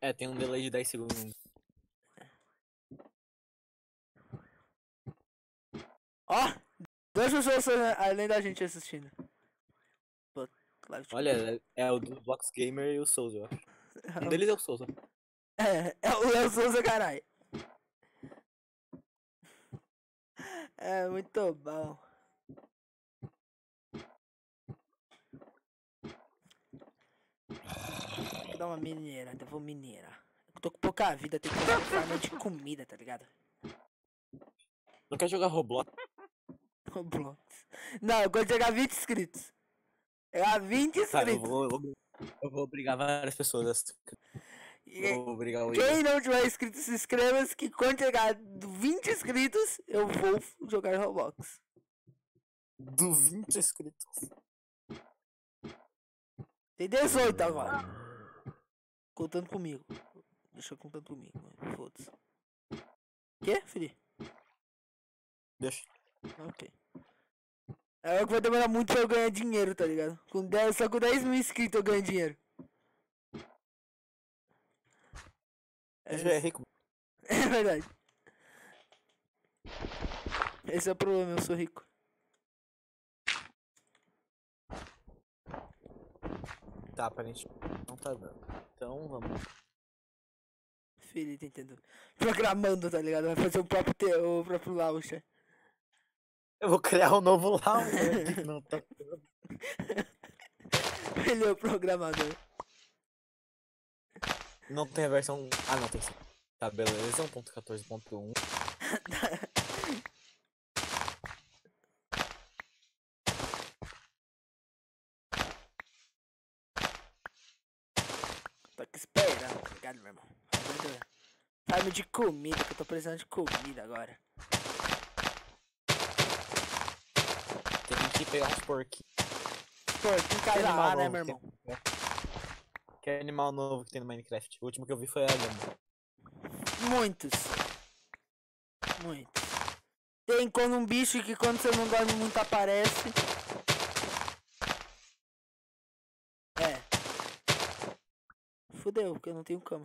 S2: É, tem um delay de 10 segundos.
S1: Ó, duas pessoas além da gente assistindo.
S2: Olha, é, o do Box Gamer e o Souza, eu acho. Um deles é o Souza.
S1: É, é o Léo Souza, caralho. É muito bom. Vou dar uma mineirada, vou minerar. Eu tô com pouca vida, tenho que fazer de comida, tá ligado?
S2: Não quer jogar Roblox?
S1: Roblox. Não, eu gosto de jogar 20 inscritos. Eu há 20
S2: Tá, eu
S1: inscritos.
S2: vou, eu vou, eu vou obrigar várias pessoas.
S1: E-
S2: Eu vou obrigar o
S1: Quem não tiver inscrito, se inscreva. Que quando chegar 20 inscritos, eu vou jogar Roblox.
S2: Do 20 inscritos.
S1: Tem 18 agora. Contando comigo. Deixa eu contando comigo, mano. Foda-se. Quê, Felipe?
S2: Deixa.
S1: Ok. É algo que vai demorar muito pra eu ganhar dinheiro, tá ligado? Com 10, só com 10 mil inscritos eu ganho dinheiro. É,
S2: é rico.
S1: é verdade. Esse é o problema, eu sou rico.
S2: Tá, aparentemente não tá dando. Então vamos.
S1: Felipe entendeu? Programando, tá ligado? Vai fazer o próprio, te... o próprio launcher.
S2: Eu vou criar um novo launcher não tá.
S1: Ele é o programador.
S2: Não tem a versão. Ah, não, tem sim. Tá, beleza. 1.14.1.
S1: Tô aqui esperando, tá ligado, meu irmão? Farm de comida, que eu tô precisando de comida agora.
S2: Tem que pegar uns porquinhos.
S1: Pô, aqui em
S2: Que
S1: casa
S2: animal
S1: lá, né, meu irmão?
S2: Animal novo que tem no Minecraft? O último que eu vi foi a lama.
S1: Muitos. Muitos. Tem quando um bicho que quando você não dorme muito aparece. É. Fudeu, porque eu não tenho cama.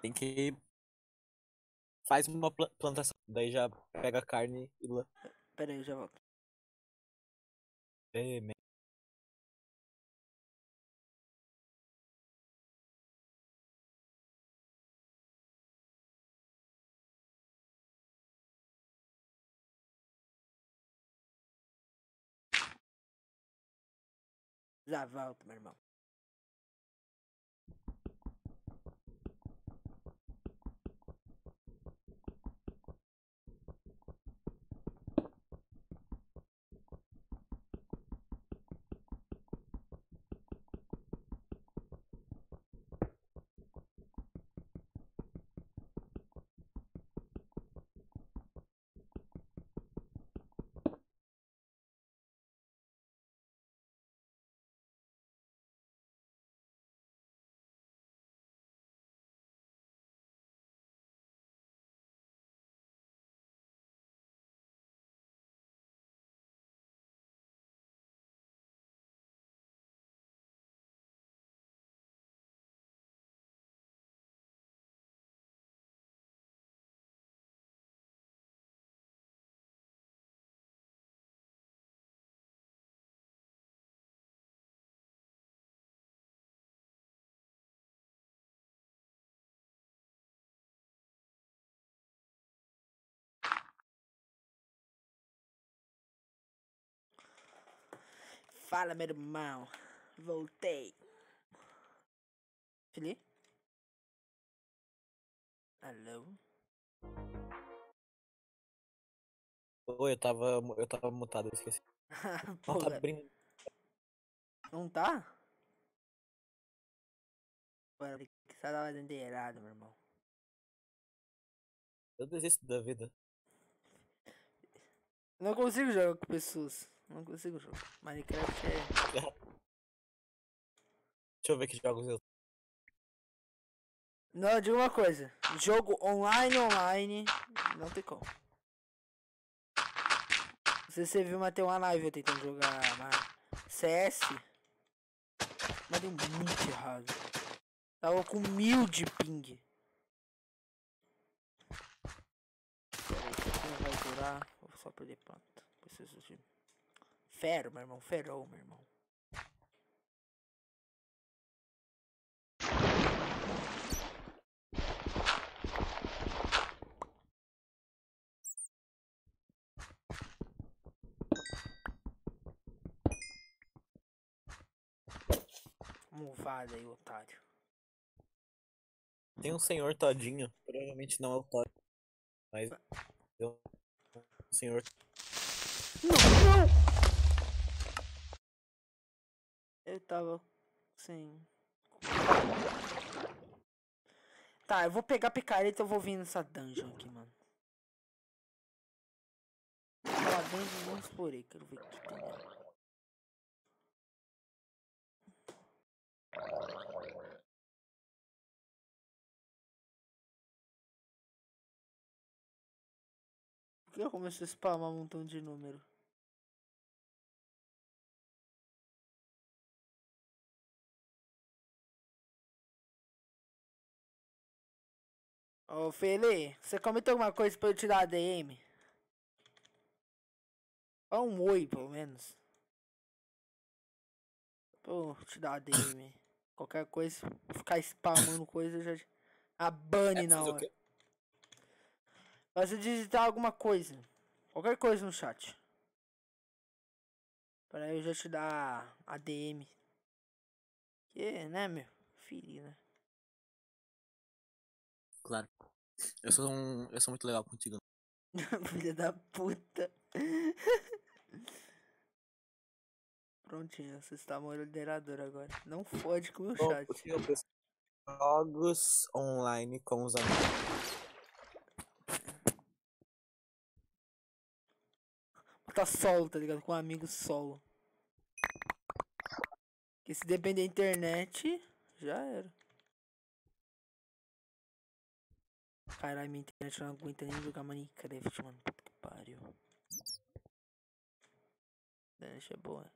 S2: Tem que. Faz uma pla- plantação. Daí já pega a carne e.
S1: Pera aí, eu já volto.
S2: É,
S1: Já volto, meu irmão. Fala, meu irmão. Voltei. Felipe? Alô?
S2: Oi, eu tava. Eu tava mutado, eu esqueci. Não tá abrindo.
S1: não tá? Mano, que tava fazendo errado, meu irmão.
S2: Eu desisto da vida.
S1: Não consigo jogar com pessoas. Não consigo jogar. Minecraft é.
S2: Deixa eu ver que jogos eu.
S1: Não, diga uma coisa. Jogo online, online. Não tem como. Se você viu, mas tem uma live eu tentando jogar CS. Mas deu muito errado. Tava com mil de ping. Pera aí, isso aqui não vai durar. Vou só perder planta. Preciso de Fero, meu irmão. Ferou, meu irmão. Movada aí, otário.
S2: Tem um senhor todinho. Provavelmente não é o Todd. Mas. Eu... Um senhor.
S1: Não, não! Eu tava sem. Tá, eu vou pegar a picareta e eu vou vir nessa dungeon aqui, mano. Aquela dungeon vamos explorei, quero ver o que tem. Por que eu comecei a spamar um montão de número? Ô, Fele, você comentou alguma coisa pra eu te dar ADM? Fala um oi, pelo menos. Eu te dar ADM. Qualquer coisa, ficar spamando coisa, já. A bane
S2: É,
S1: na hora. Mas você digitar alguma coisa. Qualquer coisa no chat. Pra eu já te dar ADM. Que, né, meu? Filho, né?
S2: Eu sou um. Eu sou muito legal contigo.
S1: Filha da puta. Prontinho, você está moderador agora. Não fode com o meu
S2: Bom,
S1: chat.
S2: que? Jogos online com os amigos.
S1: Tá solo, tá ligado? Com um amigo solo. Porque se depender da internet, já era. Caralho, minha internet não aguenta nem jogar Minecraft, mano. Puta que pariu. Internet é boa.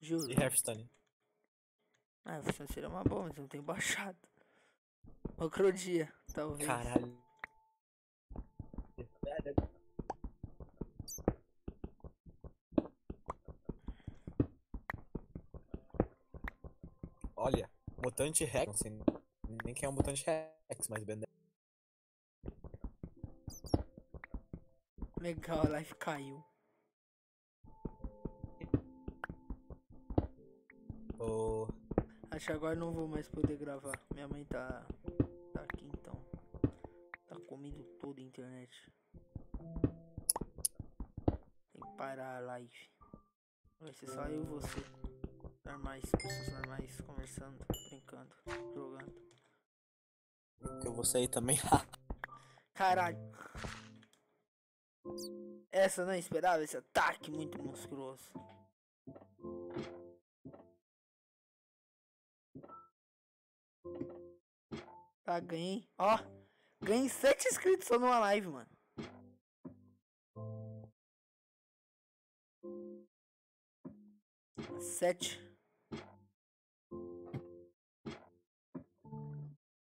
S1: Juro.
S2: E Hearthstone.
S1: Ah, a seria uma boa, mas eu não tenho baixado. Outro dia, talvez.
S2: Caralho. Olha, mutante Rex. Não sei nem quem é um mutante Rex, mas Ben
S1: Legal, a live caiu.
S2: o
S1: Acho que agora não vou mais poder gravar. Minha mãe tá, tá aqui então. Tá comido toda a internet. Tem que parar a live. Vai ser só eu e você. Normais, pessoas normais conversando, brincando, jogando.
S2: eu vou sair também.
S1: Caralho. Essa não esperava, esse ataque muito monstruoso. Tá, ganhei. Ó, ganhei 7 inscritos só numa live, mano. Sete.